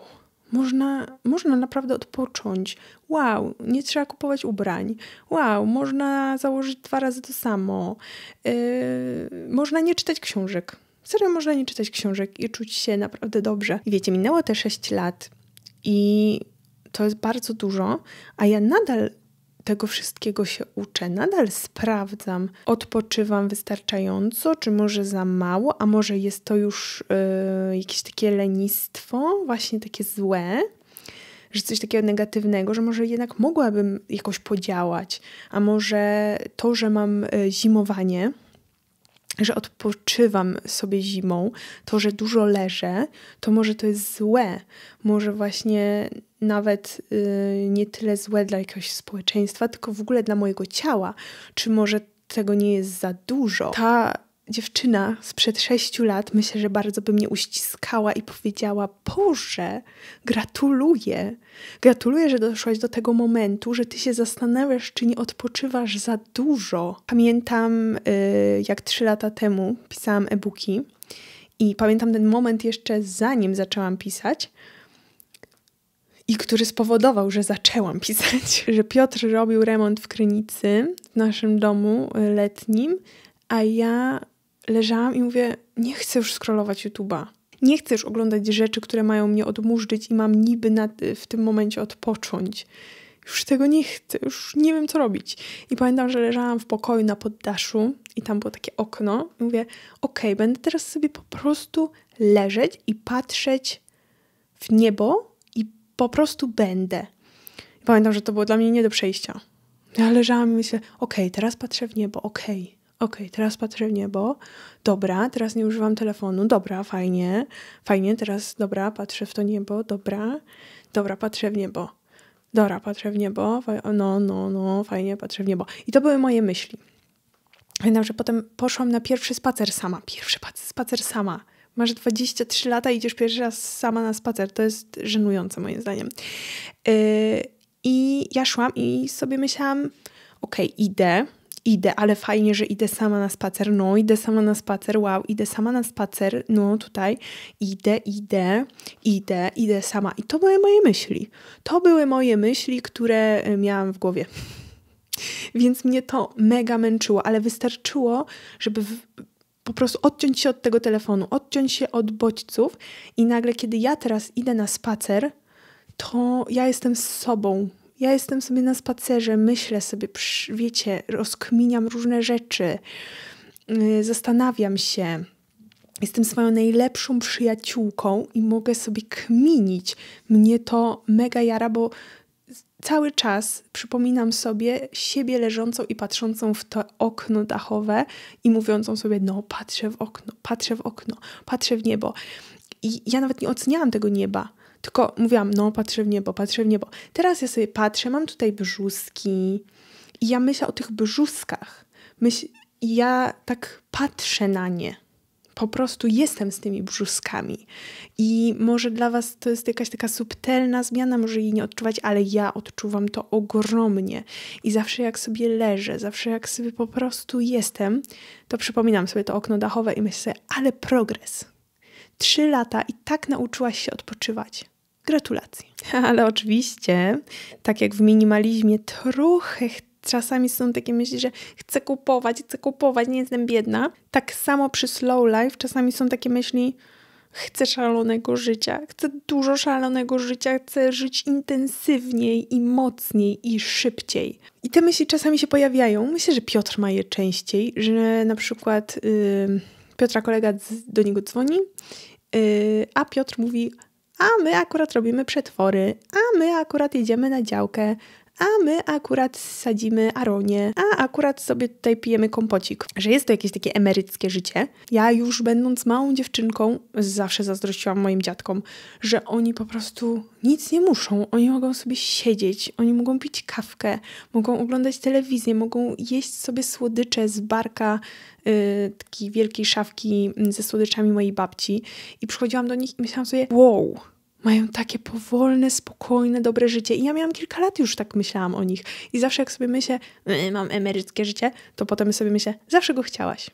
można, można naprawdę odpocząć. Wow, nie trzeba kupować ubrań. Wow, można założyć dwa razy to samo. Yy, można nie czytać książek. Serio, można nie czytać książek i czuć się naprawdę dobrze. I wiecie, minęło te 6 lat i to jest bardzo dużo, a ja nadal tego wszystkiego się uczę, nadal sprawdzam, odpoczywam wystarczająco, czy może za mało, a może jest to już yy, jakieś takie lenistwo, właśnie takie złe, że coś takiego negatywnego, że może jednak mogłabym jakoś podziałać, a może to, że mam e, zimowanie, że odpoczywam sobie zimą, to, że dużo leżę, to może to jest złe. Może właśnie nawet yy, nie tyle złe dla jakiegoś społeczeństwa, tylko w ogóle dla mojego ciała. Czy może tego nie jest za dużo? Ta dziewczyna sprzed sześciu lat, myślę, że bardzo by mnie uściskała i powiedziała: Boże, gratuluję. Gratuluję, że doszłaś do tego momentu, że ty się zastanawiasz, czy nie odpoczywasz za dużo. Pamiętam, y, jak trzy lata temu pisałam e-booki i pamiętam ten moment jeszcze zanim zaczęłam pisać i który spowodował, że zaczęłam pisać, że Piotr robił remont w Krynicy w naszym domu letnim, a ja leżałam i mówię, nie chcę już scrollować YouTube'a. Nie chcę już oglądać rzeczy, które mają mnie odmurzyć i mam niby na, w tym momencie odpocząć. Już tego nie chcę, już nie wiem co robić. I pamiętam, że leżałam w pokoju na poddaszu i tam było takie okno. I mówię, okej, okay, będę teraz sobie po prostu leżeć i patrzeć w niebo i po prostu będę. I pamiętam, że to było dla mnie nie do przejścia. Ja leżałam i myślę, okej, okay, teraz patrzę w niebo, okej. Okay ok, teraz patrzę w niebo, dobra, teraz nie używam telefonu, dobra, fajnie, fajnie, teraz dobra, patrzę w to niebo, dobra, dobra, patrzę w niebo, dobra, patrzę w niebo, no, no, no, fajnie, patrzę w niebo. I to były moje myśli. Pamiętam, że potem poszłam na pierwszy spacer sama, pierwszy spacer sama. Masz 23 lata i idziesz pierwszy raz sama na spacer. To jest żenujące moim zdaniem. Yy, I ja szłam i sobie myślałam, okej, okay, idę, idę, ale fajnie, że idę sama na spacer, no idę sama na spacer, wow, idę sama na spacer, no tutaj, idę, idę, idę, idę sama. I to były moje myśli. To były moje myśli, które e, miałam w głowie. Więc mnie to mega męczyło, ale wystarczyło, żeby w, po prostu odciąć się od tego telefonu, odciąć się od bodźców i nagle, kiedy ja teraz idę na spacer, to ja jestem z sobą, ja jestem sobie na spacerze, myślę sobie, wiecie, rozkminiam różne rzeczy, y, zastanawiam się. Jestem swoją najlepszą przyjaciółką i mogę sobie kminić. Mnie to mega jara, bo cały czas przypominam sobie siebie leżącą i patrzącą w to okno dachowe i mówiącą sobie, no patrzę w okno, patrzę w okno, patrzę w niebo. I ja nawet nie oceniałam tego nieba tylko mówiłam, no patrzę w niebo, patrzę w niebo. Teraz ja sobie patrzę, mam tutaj brzuski i ja myślę o tych brzuskach. Myśl, ja tak patrzę na nie. Po prostu jestem z tymi brzuskami. I może dla Was to jest jakaś taka subtelna zmiana, może jej nie odczuwać, ale ja odczuwam to ogromnie. I zawsze jak sobie leżę, zawsze jak sobie po prostu jestem, to przypominam sobie to okno dachowe i myślę sobie, ale progres. Trzy lata i tak nauczyłaś się odpoczywać. Gratulacje. Ale oczywiście, tak jak w minimalizmie, trochę czasami są takie myśli, że chcę kupować, chcę kupować, nie jestem biedna. Tak samo przy slow life czasami są takie myśli, chcę szalonego życia, chcę dużo szalonego życia, chcę żyć intensywniej i mocniej i szybciej. I te myśli czasami się pojawiają. Myślę, że Piotr ma je częściej, że na przykład yy, Piotra kolega do niego dzwoni, yy, a Piotr mówi, a my akurat robimy przetwory, a my akurat jedziemy na działkę, a my akurat sadzimy aronie, a akurat sobie tutaj pijemy kompocik. Że jest to jakieś takie emeryckie życie. Ja już będąc małą dziewczynką zawsze zazdrościłam moim dziadkom, że oni po prostu nic nie muszą. Oni mogą sobie siedzieć, oni mogą pić kawkę, mogą oglądać telewizję, mogą jeść sobie słodycze z barka yy, takiej wielkiej szafki ze słodyczami mojej babci i przychodziłam do nich i myślałam sobie, wow, mają takie powolne, spokojne, dobre życie. I ja miałam kilka lat już tak myślałam o nich. I zawsze jak sobie myślę, yy, mam emeryckie życie, to potem sobie myślę, zawsze go chciałaś.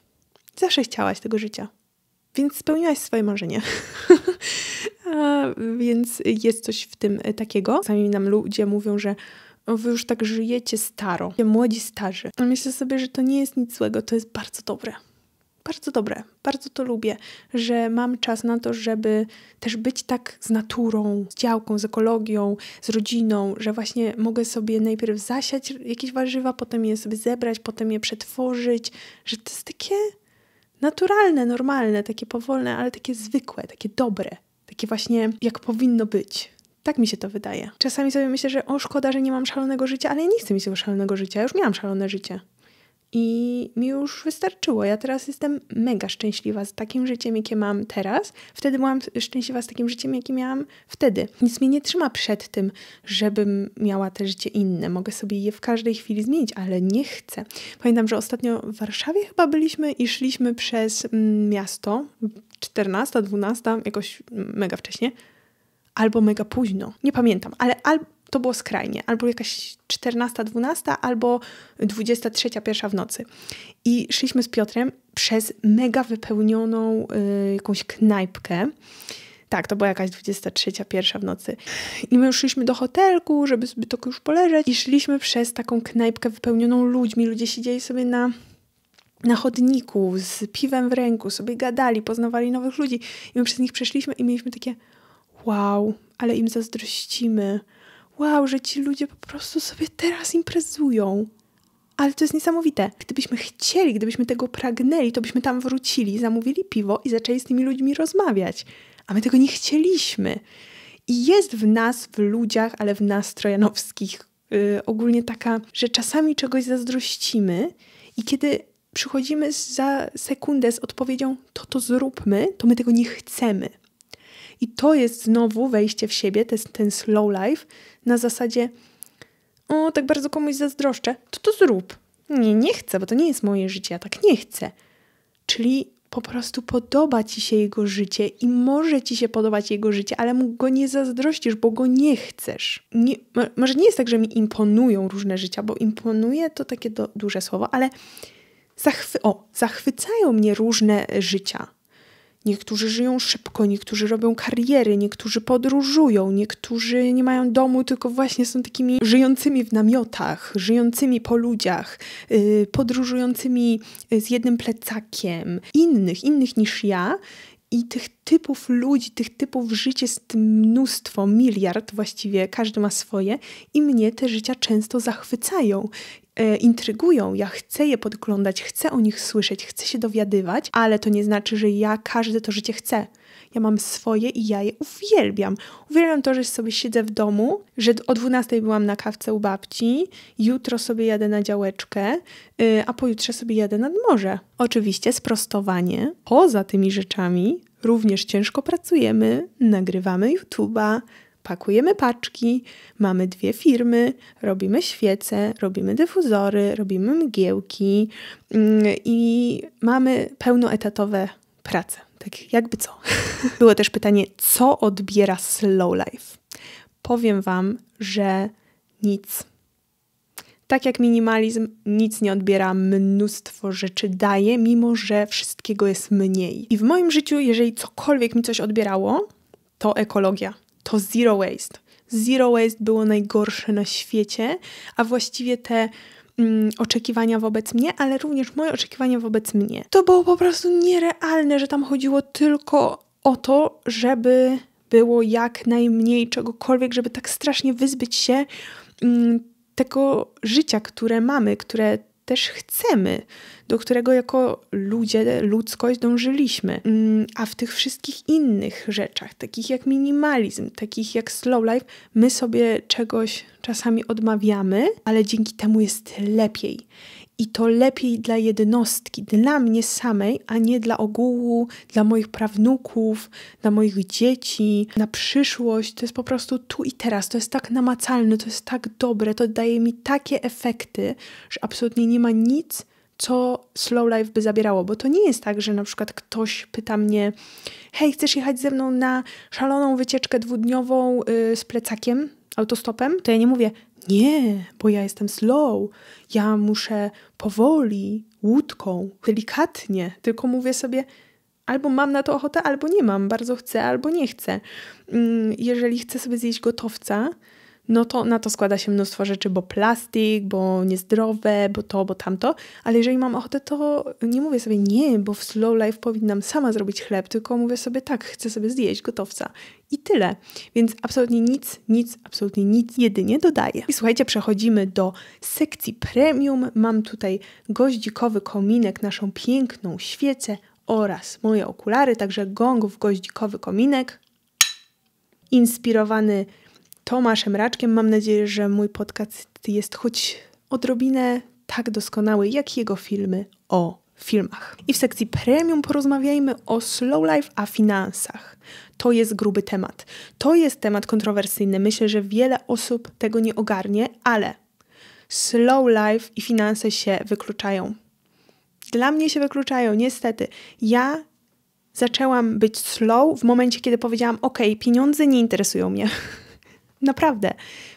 Zawsze chciałaś tego życia. Więc spełniłaś swoje marzenie. Więc jest coś w tym takiego. Sami nam ludzie mówią, że wy już tak żyjecie staro, młodzi, starzy. Myślę sobie, że to nie jest nic złego, to jest bardzo dobre bardzo dobre, bardzo to lubię, że mam czas na to, żeby też być tak z naturą, z działką, z ekologią, z rodziną, że właśnie mogę sobie najpierw zasiać jakieś warzywa, potem je sobie zebrać, potem je przetworzyć, że to jest takie naturalne, normalne, takie powolne, ale takie zwykłe, takie dobre, takie właśnie jak powinno być. Tak mi się to wydaje. Czasami sobie myślę, że o szkoda, że nie mam szalonego życia, ale ja nie chcę mieć tego szalonego życia. Ja już miałam szalone życie. I mi już wystarczyło. Ja teraz jestem mega szczęśliwa z takim życiem, jakie mam teraz. Wtedy byłam szczęśliwa z takim życiem, jakie miałam wtedy. Nic mnie nie trzyma przed tym, żebym miała te życie inne. Mogę sobie je w każdej chwili zmienić, ale nie chcę. Pamiętam, że ostatnio w Warszawie chyba byliśmy i szliśmy przez mm, miasto. 14, 12, jakoś mega wcześnie. Albo mega późno. Nie pamiętam, ale albo to było skrajnie. Albo jakaś 14, 12, albo 23, pierwsza w nocy. I szliśmy z Piotrem przez mega wypełnioną y, jakąś knajpkę. Tak, to była jakaś 23, pierwsza w nocy. I my już szliśmy do hotelku, żeby sobie to już poleżeć. I szliśmy przez taką knajpkę wypełnioną ludźmi. Ludzie siedzieli sobie na na chodniku z piwem w ręku, sobie gadali, poznawali nowych ludzi. I my przez nich przeszliśmy i mieliśmy takie wow, ale im zazdrościmy wow, że ci ludzie po prostu sobie teraz imprezują. Ale to jest niesamowite. Gdybyśmy chcieli, gdybyśmy tego pragnęli, to byśmy tam wrócili, zamówili piwo i zaczęli z tymi ludźmi rozmawiać. A my tego nie chcieliśmy. I jest w nas, w ludziach, ale w nas trojanowskich, yy, ogólnie taka, że czasami czegoś zazdrościmy i kiedy przychodzimy za sekundę z odpowiedzią, to to zróbmy, to my tego nie chcemy. I to jest znowu wejście w siebie, jest ten slow life, na zasadzie o, tak bardzo komuś zazdroszczę, to to zrób. Nie, nie chcę, bo to nie jest moje życie, ja tak nie chcę. Czyli po prostu podoba ci się jego życie i może ci się podobać jego życie, ale mu go nie zazdrościsz, bo go nie chcesz. Nie, może nie jest tak, że mi imponują różne życia, bo imponuje to takie do, duże słowo, ale zachwy o, zachwycają mnie różne życia. Niektórzy żyją szybko, niektórzy robią kariery, niektórzy podróżują, niektórzy nie mają domu, tylko właśnie są takimi żyjącymi w namiotach, żyjącymi po ludziach, yy, podróżującymi z jednym plecakiem. Innych, innych niż ja. I tych typów ludzi, tych typów życia jest mnóstwo, miliard właściwie, każdy ma swoje, i mnie te życia często zachwycają e, intrygują, ja chcę je podglądać, chcę o nich słyszeć, chcę się dowiadywać, ale to nie znaczy, że ja każde to życie chcę. Ja mam swoje i ja je uwielbiam. Uwielbiam to, że sobie siedzę w domu, że o 12 byłam na kawce u babci, jutro sobie jadę na działeczkę, yy, a pojutrze sobie jadę nad morze. Oczywiście sprostowanie. Poza tymi rzeczami również ciężko pracujemy, nagrywamy YouTube'a, pakujemy paczki, mamy dwie firmy, robimy świece, robimy dyfuzory, robimy mgiełki mm, i mamy pełnoetatowe prace. Tak jakby co. Było też pytanie, co odbiera slow life? Powiem Wam, że nic. Tak jak minimalizm nic nie odbiera, mnóstwo rzeczy daje, mimo że wszystkiego jest mniej. I w moim życiu, jeżeli cokolwiek mi coś odbierało, to ekologia to zero waste. Zero waste było najgorsze na świecie, a właściwie te mm, oczekiwania wobec mnie, ale również moje oczekiwania wobec mnie. To było po prostu nierealne, że tam chodziło tylko o to, żeby było jak najmniej czegokolwiek, żeby tak strasznie wyzbyć się mm, tego życia, które mamy, które też chcemy, do którego jako ludzie, ludzkość dążyliśmy. Mm, a w tych wszystkich innych rzeczach, takich jak minimalizm, takich jak slow life, my sobie czegoś czasami odmawiamy, ale dzięki temu jest lepiej. I to lepiej dla jednostki, dla mnie samej, a nie dla ogółu, dla moich prawnuków, dla moich dzieci, na przyszłość. To jest po prostu tu i teraz. To jest tak namacalne, to jest tak dobre, to daje mi takie efekty, że absolutnie nie ma nic, co slow life by zabierało, bo to nie jest tak, że na przykład ktoś pyta mnie, hej, chcesz jechać ze mną na szaloną wycieczkę dwudniową yy, z plecakiem, autostopem? To ja nie mówię, nie, bo ja jestem slow, ja muszę powoli, łódką, delikatnie, tylko mówię sobie, albo mam na to ochotę, albo nie mam, bardzo chcę, albo nie chcę. Mm, jeżeli chcę sobie zjeść gotowca, no to na to składa się mnóstwo rzeczy, bo plastik, bo niezdrowe, bo to, bo tamto, ale jeżeli mam ochotę, to nie mówię sobie nie, bo w slow life powinnam sama zrobić chleb, tylko mówię sobie tak, chcę sobie zjeść gotowca i tyle. Więc absolutnie nic, nic, absolutnie nic, jedynie dodaję. I słuchajcie, przechodzimy do sekcji premium. Mam tutaj goździkowy kominek, naszą piękną świecę oraz moje okulary, także gong w goździkowy kominek. Inspirowany Tomaszem Raczkiem. Mam nadzieję, że mój podcast jest choć odrobinę tak doskonały jak jego filmy o filmach. I w sekcji premium porozmawiajmy o slow life, a finansach. To jest gruby temat. To jest temat kontrowersyjny. Myślę, że wiele osób tego nie ogarnie, ale slow life i finanse się wykluczają. Dla mnie się wykluczają, niestety. Ja zaczęłam być slow w momencie, kiedy powiedziałam: OK, pieniądze nie interesują mnie. Naprawdę.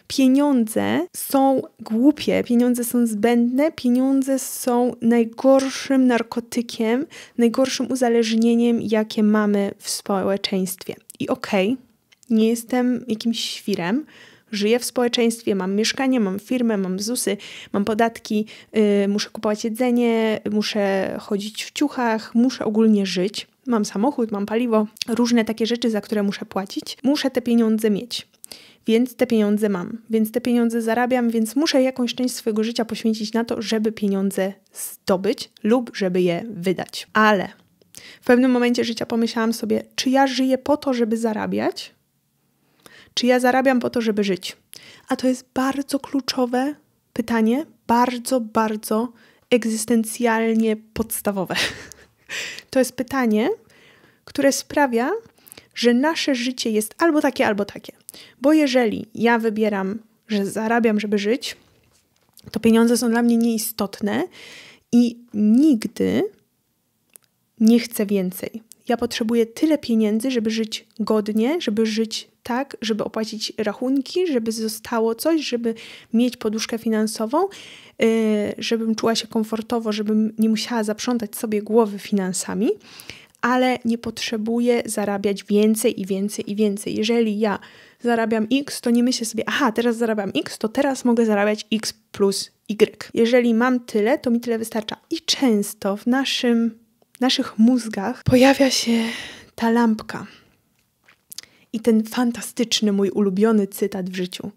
Pieniądze są głupie, pieniądze są zbędne, pieniądze są najgorszym narkotykiem, najgorszym uzależnieniem, jakie mamy w społeczeństwie. I okej, okay, nie jestem jakimś świrem, żyję w społeczeństwie, mam mieszkanie, mam firmę, mam ZUSy, mam podatki, yy, muszę kupować jedzenie, muszę chodzić w ciuchach, muszę ogólnie żyć. Mam samochód, mam paliwo, różne takie rzeczy, za które muszę płacić. Muszę te pieniądze mieć więc te pieniądze mam, więc te pieniądze zarabiam, więc muszę jakąś część swojego życia poświęcić na to, żeby pieniądze zdobyć lub żeby je wydać. Ale w pewnym momencie życia pomyślałam sobie, czy ja żyję po to, żeby zarabiać, czy ja zarabiam po to, żeby żyć. A to jest bardzo kluczowe pytanie, bardzo, bardzo egzystencjalnie podstawowe. To jest pytanie, które sprawia, że nasze życie jest albo takie, albo takie. Bo jeżeli ja wybieram, że zarabiam, żeby żyć, to pieniądze są dla mnie nieistotne i nigdy nie chcę więcej. Ja potrzebuję tyle pieniędzy, żeby żyć godnie, żeby żyć tak, żeby opłacić rachunki, żeby zostało coś, żeby mieć poduszkę finansową, yy, żebym czuła się komfortowo, żebym nie musiała zaprzątać sobie głowy finansami ale nie potrzebuję zarabiać więcej i więcej i więcej. Jeżeli ja zarabiam X, to nie myślę sobie, aha, teraz zarabiam X, to teraz mogę zarabiać X plus Y. Jeżeli mam tyle, to mi tyle wystarcza. I często w naszym, naszych mózgach pojawia się ta lampka. I ten fantastyczny, mój ulubiony cytat w życiu.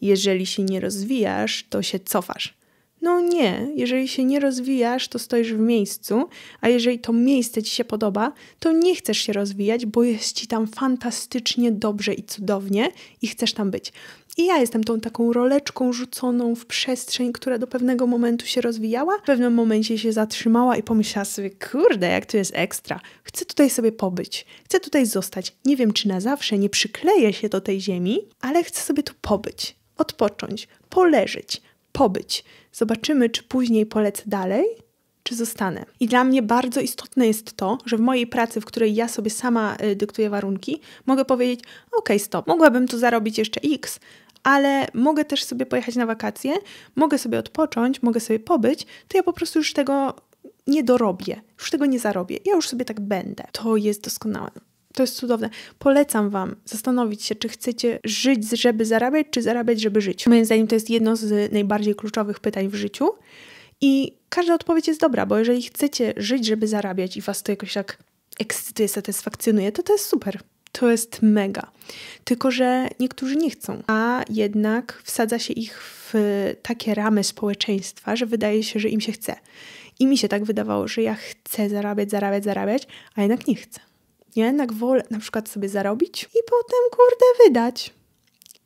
Jeżeli się nie rozwijasz, to się cofasz. No nie, jeżeli się nie rozwijasz, to stoisz w miejscu, a jeżeli to miejsce ci się podoba, to nie chcesz się rozwijać, bo jest ci tam fantastycznie dobrze i cudownie i chcesz tam być. I ja jestem tą taką roleczką rzuconą w przestrzeń, która do pewnego momentu się rozwijała, w pewnym momencie się zatrzymała i pomyślała sobie, kurde, jak to jest ekstra. Chcę tutaj sobie pobyć, chcę tutaj zostać. Nie wiem, czy na zawsze nie przykleję się do tej ziemi, ale chcę sobie tu pobyć, odpocząć, poleżeć, pobyć. Zobaczymy, czy później polecę dalej, czy zostanę. I dla mnie bardzo istotne jest to, że w mojej pracy, w której ja sobie sama y, dyktuję warunki, mogę powiedzieć: OK, stop, mogłabym tu zarobić jeszcze X, ale mogę też sobie pojechać na wakacje, mogę sobie odpocząć, mogę sobie pobyć, to ja po prostu już tego nie dorobię, już tego nie zarobię. Ja już sobie tak będę. To jest doskonałe. To jest cudowne. Polecam Wam zastanowić się, czy chcecie żyć, żeby zarabiać, czy zarabiać, żeby żyć. Moim zdaniem to jest jedno z najbardziej kluczowych pytań w życiu. I każda odpowiedź jest dobra, bo jeżeli chcecie żyć, żeby zarabiać i Was to jakoś tak ekscytuje, satysfakcjonuje, to to jest super. To jest mega. Tylko, że niektórzy nie chcą, a jednak wsadza się ich w takie ramy społeczeństwa, że wydaje się, że im się chce. I mi się tak wydawało, że ja chcę zarabiać, zarabiać, zarabiać, a jednak nie chcę. Jednak wolę na przykład sobie zarobić i potem, kurde, wydać.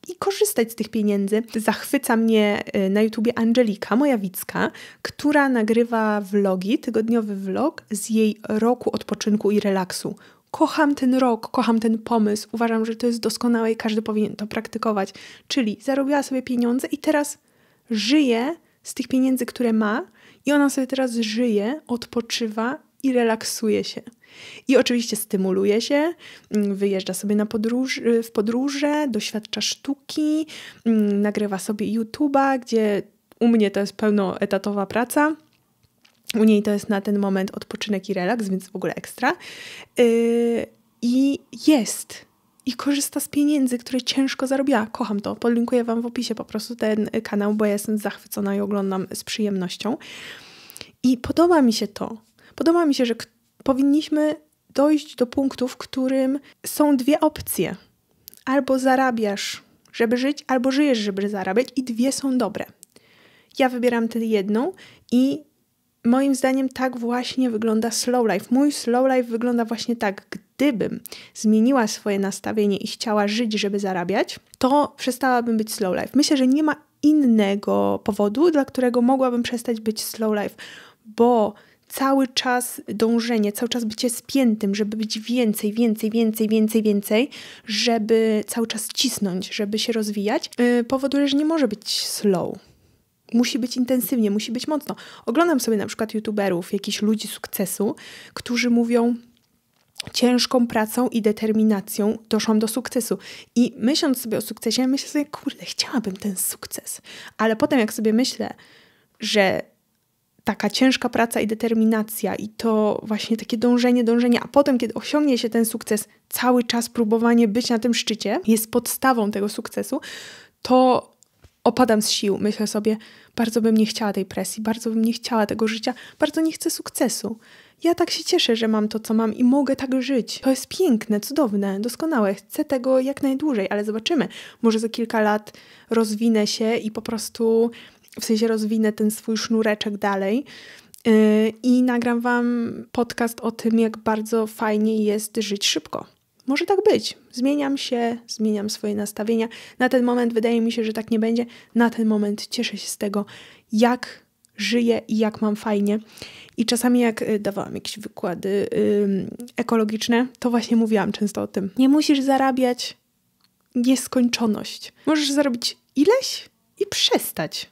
I korzystać z tych pieniędzy. Zachwyca mnie y, na YouTubie Angelika Mojawicka, która nagrywa vlogi, tygodniowy vlog z jej roku odpoczynku i relaksu. Kocham ten rok, kocham ten pomysł. Uważam, że to jest doskonałe i każdy powinien to praktykować. Czyli zarobiła sobie pieniądze i teraz żyje z tych pieniędzy, które ma, i ona sobie teraz żyje, odpoczywa i relaksuje się. I oczywiście stymuluje się, mm, wyjeżdża sobie na podróż, w podróże, doświadcza sztuki, mm, nagrywa sobie YouTube'a, gdzie u mnie to jest pełnoetatowa praca. U niej to jest na ten moment odpoczynek i relaks, więc w ogóle ekstra. Yy, I jest. I korzysta z pieniędzy, które ciężko zarobiła. Kocham to. Podlinkuję Wam w opisie po prostu ten kanał, bo ja jestem zachwycona i oglądam z przyjemnością. I podoba mi się to. Podoba mi się, że powinniśmy dojść do punktu, w którym są dwie opcje. Albo zarabiasz, żeby żyć, albo żyjesz, żeby zarabiać, i dwie są dobre. Ja wybieram tę jedną i moim zdaniem tak właśnie wygląda slow life. Mój slow life wygląda właśnie tak. Gdybym zmieniła swoje nastawienie i chciała żyć, żeby zarabiać, to przestałabym być slow life. Myślę, że nie ma innego powodu, dla którego mogłabym przestać być slow life, bo cały czas dążenie, cały czas bycie spiętym, żeby być więcej, więcej, więcej, więcej, więcej, żeby cały czas cisnąć, żeby się rozwijać, yy, powoduje, że nie może być slow. Musi być intensywnie, musi być mocno. Oglądam sobie na przykład youtuberów, jakichś ludzi sukcesu, którzy mówią, ciężką pracą i determinacją doszłam do sukcesu. I myśląc sobie o sukcesie, myślę sobie, kurde, chciałabym ten sukces. Ale potem, jak sobie myślę, że taka ciężka praca i determinacja i to właśnie takie dążenie, dążenie, a potem, kiedy osiągnie się ten sukces, cały czas próbowanie być na tym szczycie jest podstawą tego sukcesu, to opadam z sił. Myślę sobie, bardzo bym nie chciała tej presji, bardzo bym nie chciała tego życia, bardzo nie chcę sukcesu. Ja tak się cieszę, że mam to, co mam i mogę tak żyć. To jest piękne, cudowne, doskonałe. Chcę tego jak najdłużej, ale zobaczymy. Może za kilka lat rozwinę się i po prostu w sensie rozwinę ten swój sznureczek dalej. Yy, I nagram Wam podcast o tym, jak bardzo fajnie jest żyć szybko. Może tak być. Zmieniam się, zmieniam swoje nastawienia. Na ten moment wydaje mi się, że tak nie będzie. Na ten moment cieszę się z tego, jak żyję i jak mam fajnie. I czasami, jak y, dawałam jakieś wykłady yy, ekologiczne, to właśnie mówiłam często o tym. Nie musisz zarabiać nieskończoność. Możesz zarobić ileś i przestać.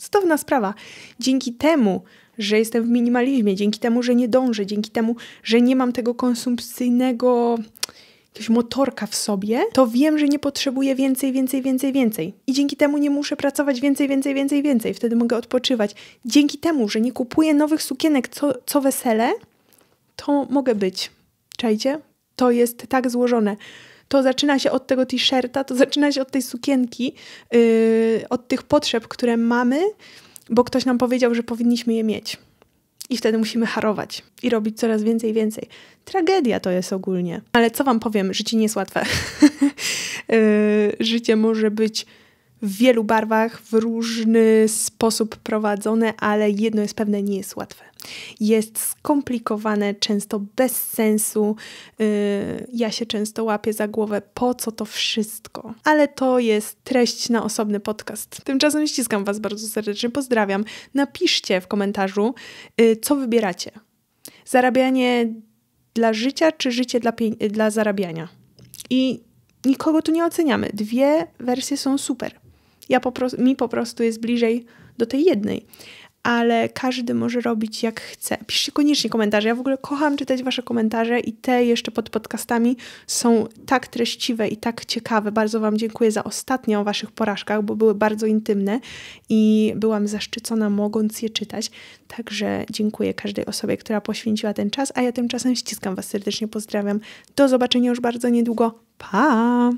Cudowna sprawa. Dzięki temu, że jestem w minimalizmie, dzięki temu, że nie dążę, dzięki temu, że nie mam tego konsumpcyjnego jakiegoś motorka w sobie, to wiem, że nie potrzebuję więcej, więcej, więcej, więcej. I dzięki temu nie muszę pracować więcej, więcej, więcej, więcej. Wtedy mogę odpoczywać. Dzięki temu, że nie kupuję nowych sukienek co, co wesele, to mogę być. Czajcie? To jest tak złożone to zaczyna się od tego t-shirta, to zaczyna się od tej sukienki, yy, od tych potrzeb, które mamy, bo ktoś nam powiedział, że powinniśmy je mieć. I wtedy musimy harować i robić coraz więcej więcej. Tragedia to jest ogólnie. Ale co wam powiem, życie nie jest łatwe. yy, życie może być w wielu barwach, w różny sposób prowadzone, ale jedno jest pewne, nie jest łatwe. Jest skomplikowane, często bez sensu. Yy, ja się często łapię za głowę, po co to wszystko. Ale to jest treść na osobny podcast. Tymczasem ściskam Was bardzo serdecznie, pozdrawiam. Napiszcie w komentarzu, yy, co wybieracie. Zarabianie dla życia, czy życie dla, dla zarabiania. I nikogo tu nie oceniamy. Dwie wersje są super. Ja po prostu, mi po prostu jest bliżej do tej jednej. Ale każdy może robić jak chce. Piszcie koniecznie komentarze. Ja w ogóle kocham czytać Wasze komentarze i te jeszcze pod podcastami są tak treściwe i tak ciekawe. Bardzo Wam dziękuję za ostatnie o Waszych porażkach, bo były bardzo intymne i byłam zaszczycona mogąc je czytać. Także dziękuję każdej osobie, która poświęciła ten czas, a ja tymczasem ściskam Was serdecznie, pozdrawiam. Do zobaczenia już bardzo niedługo. Pa!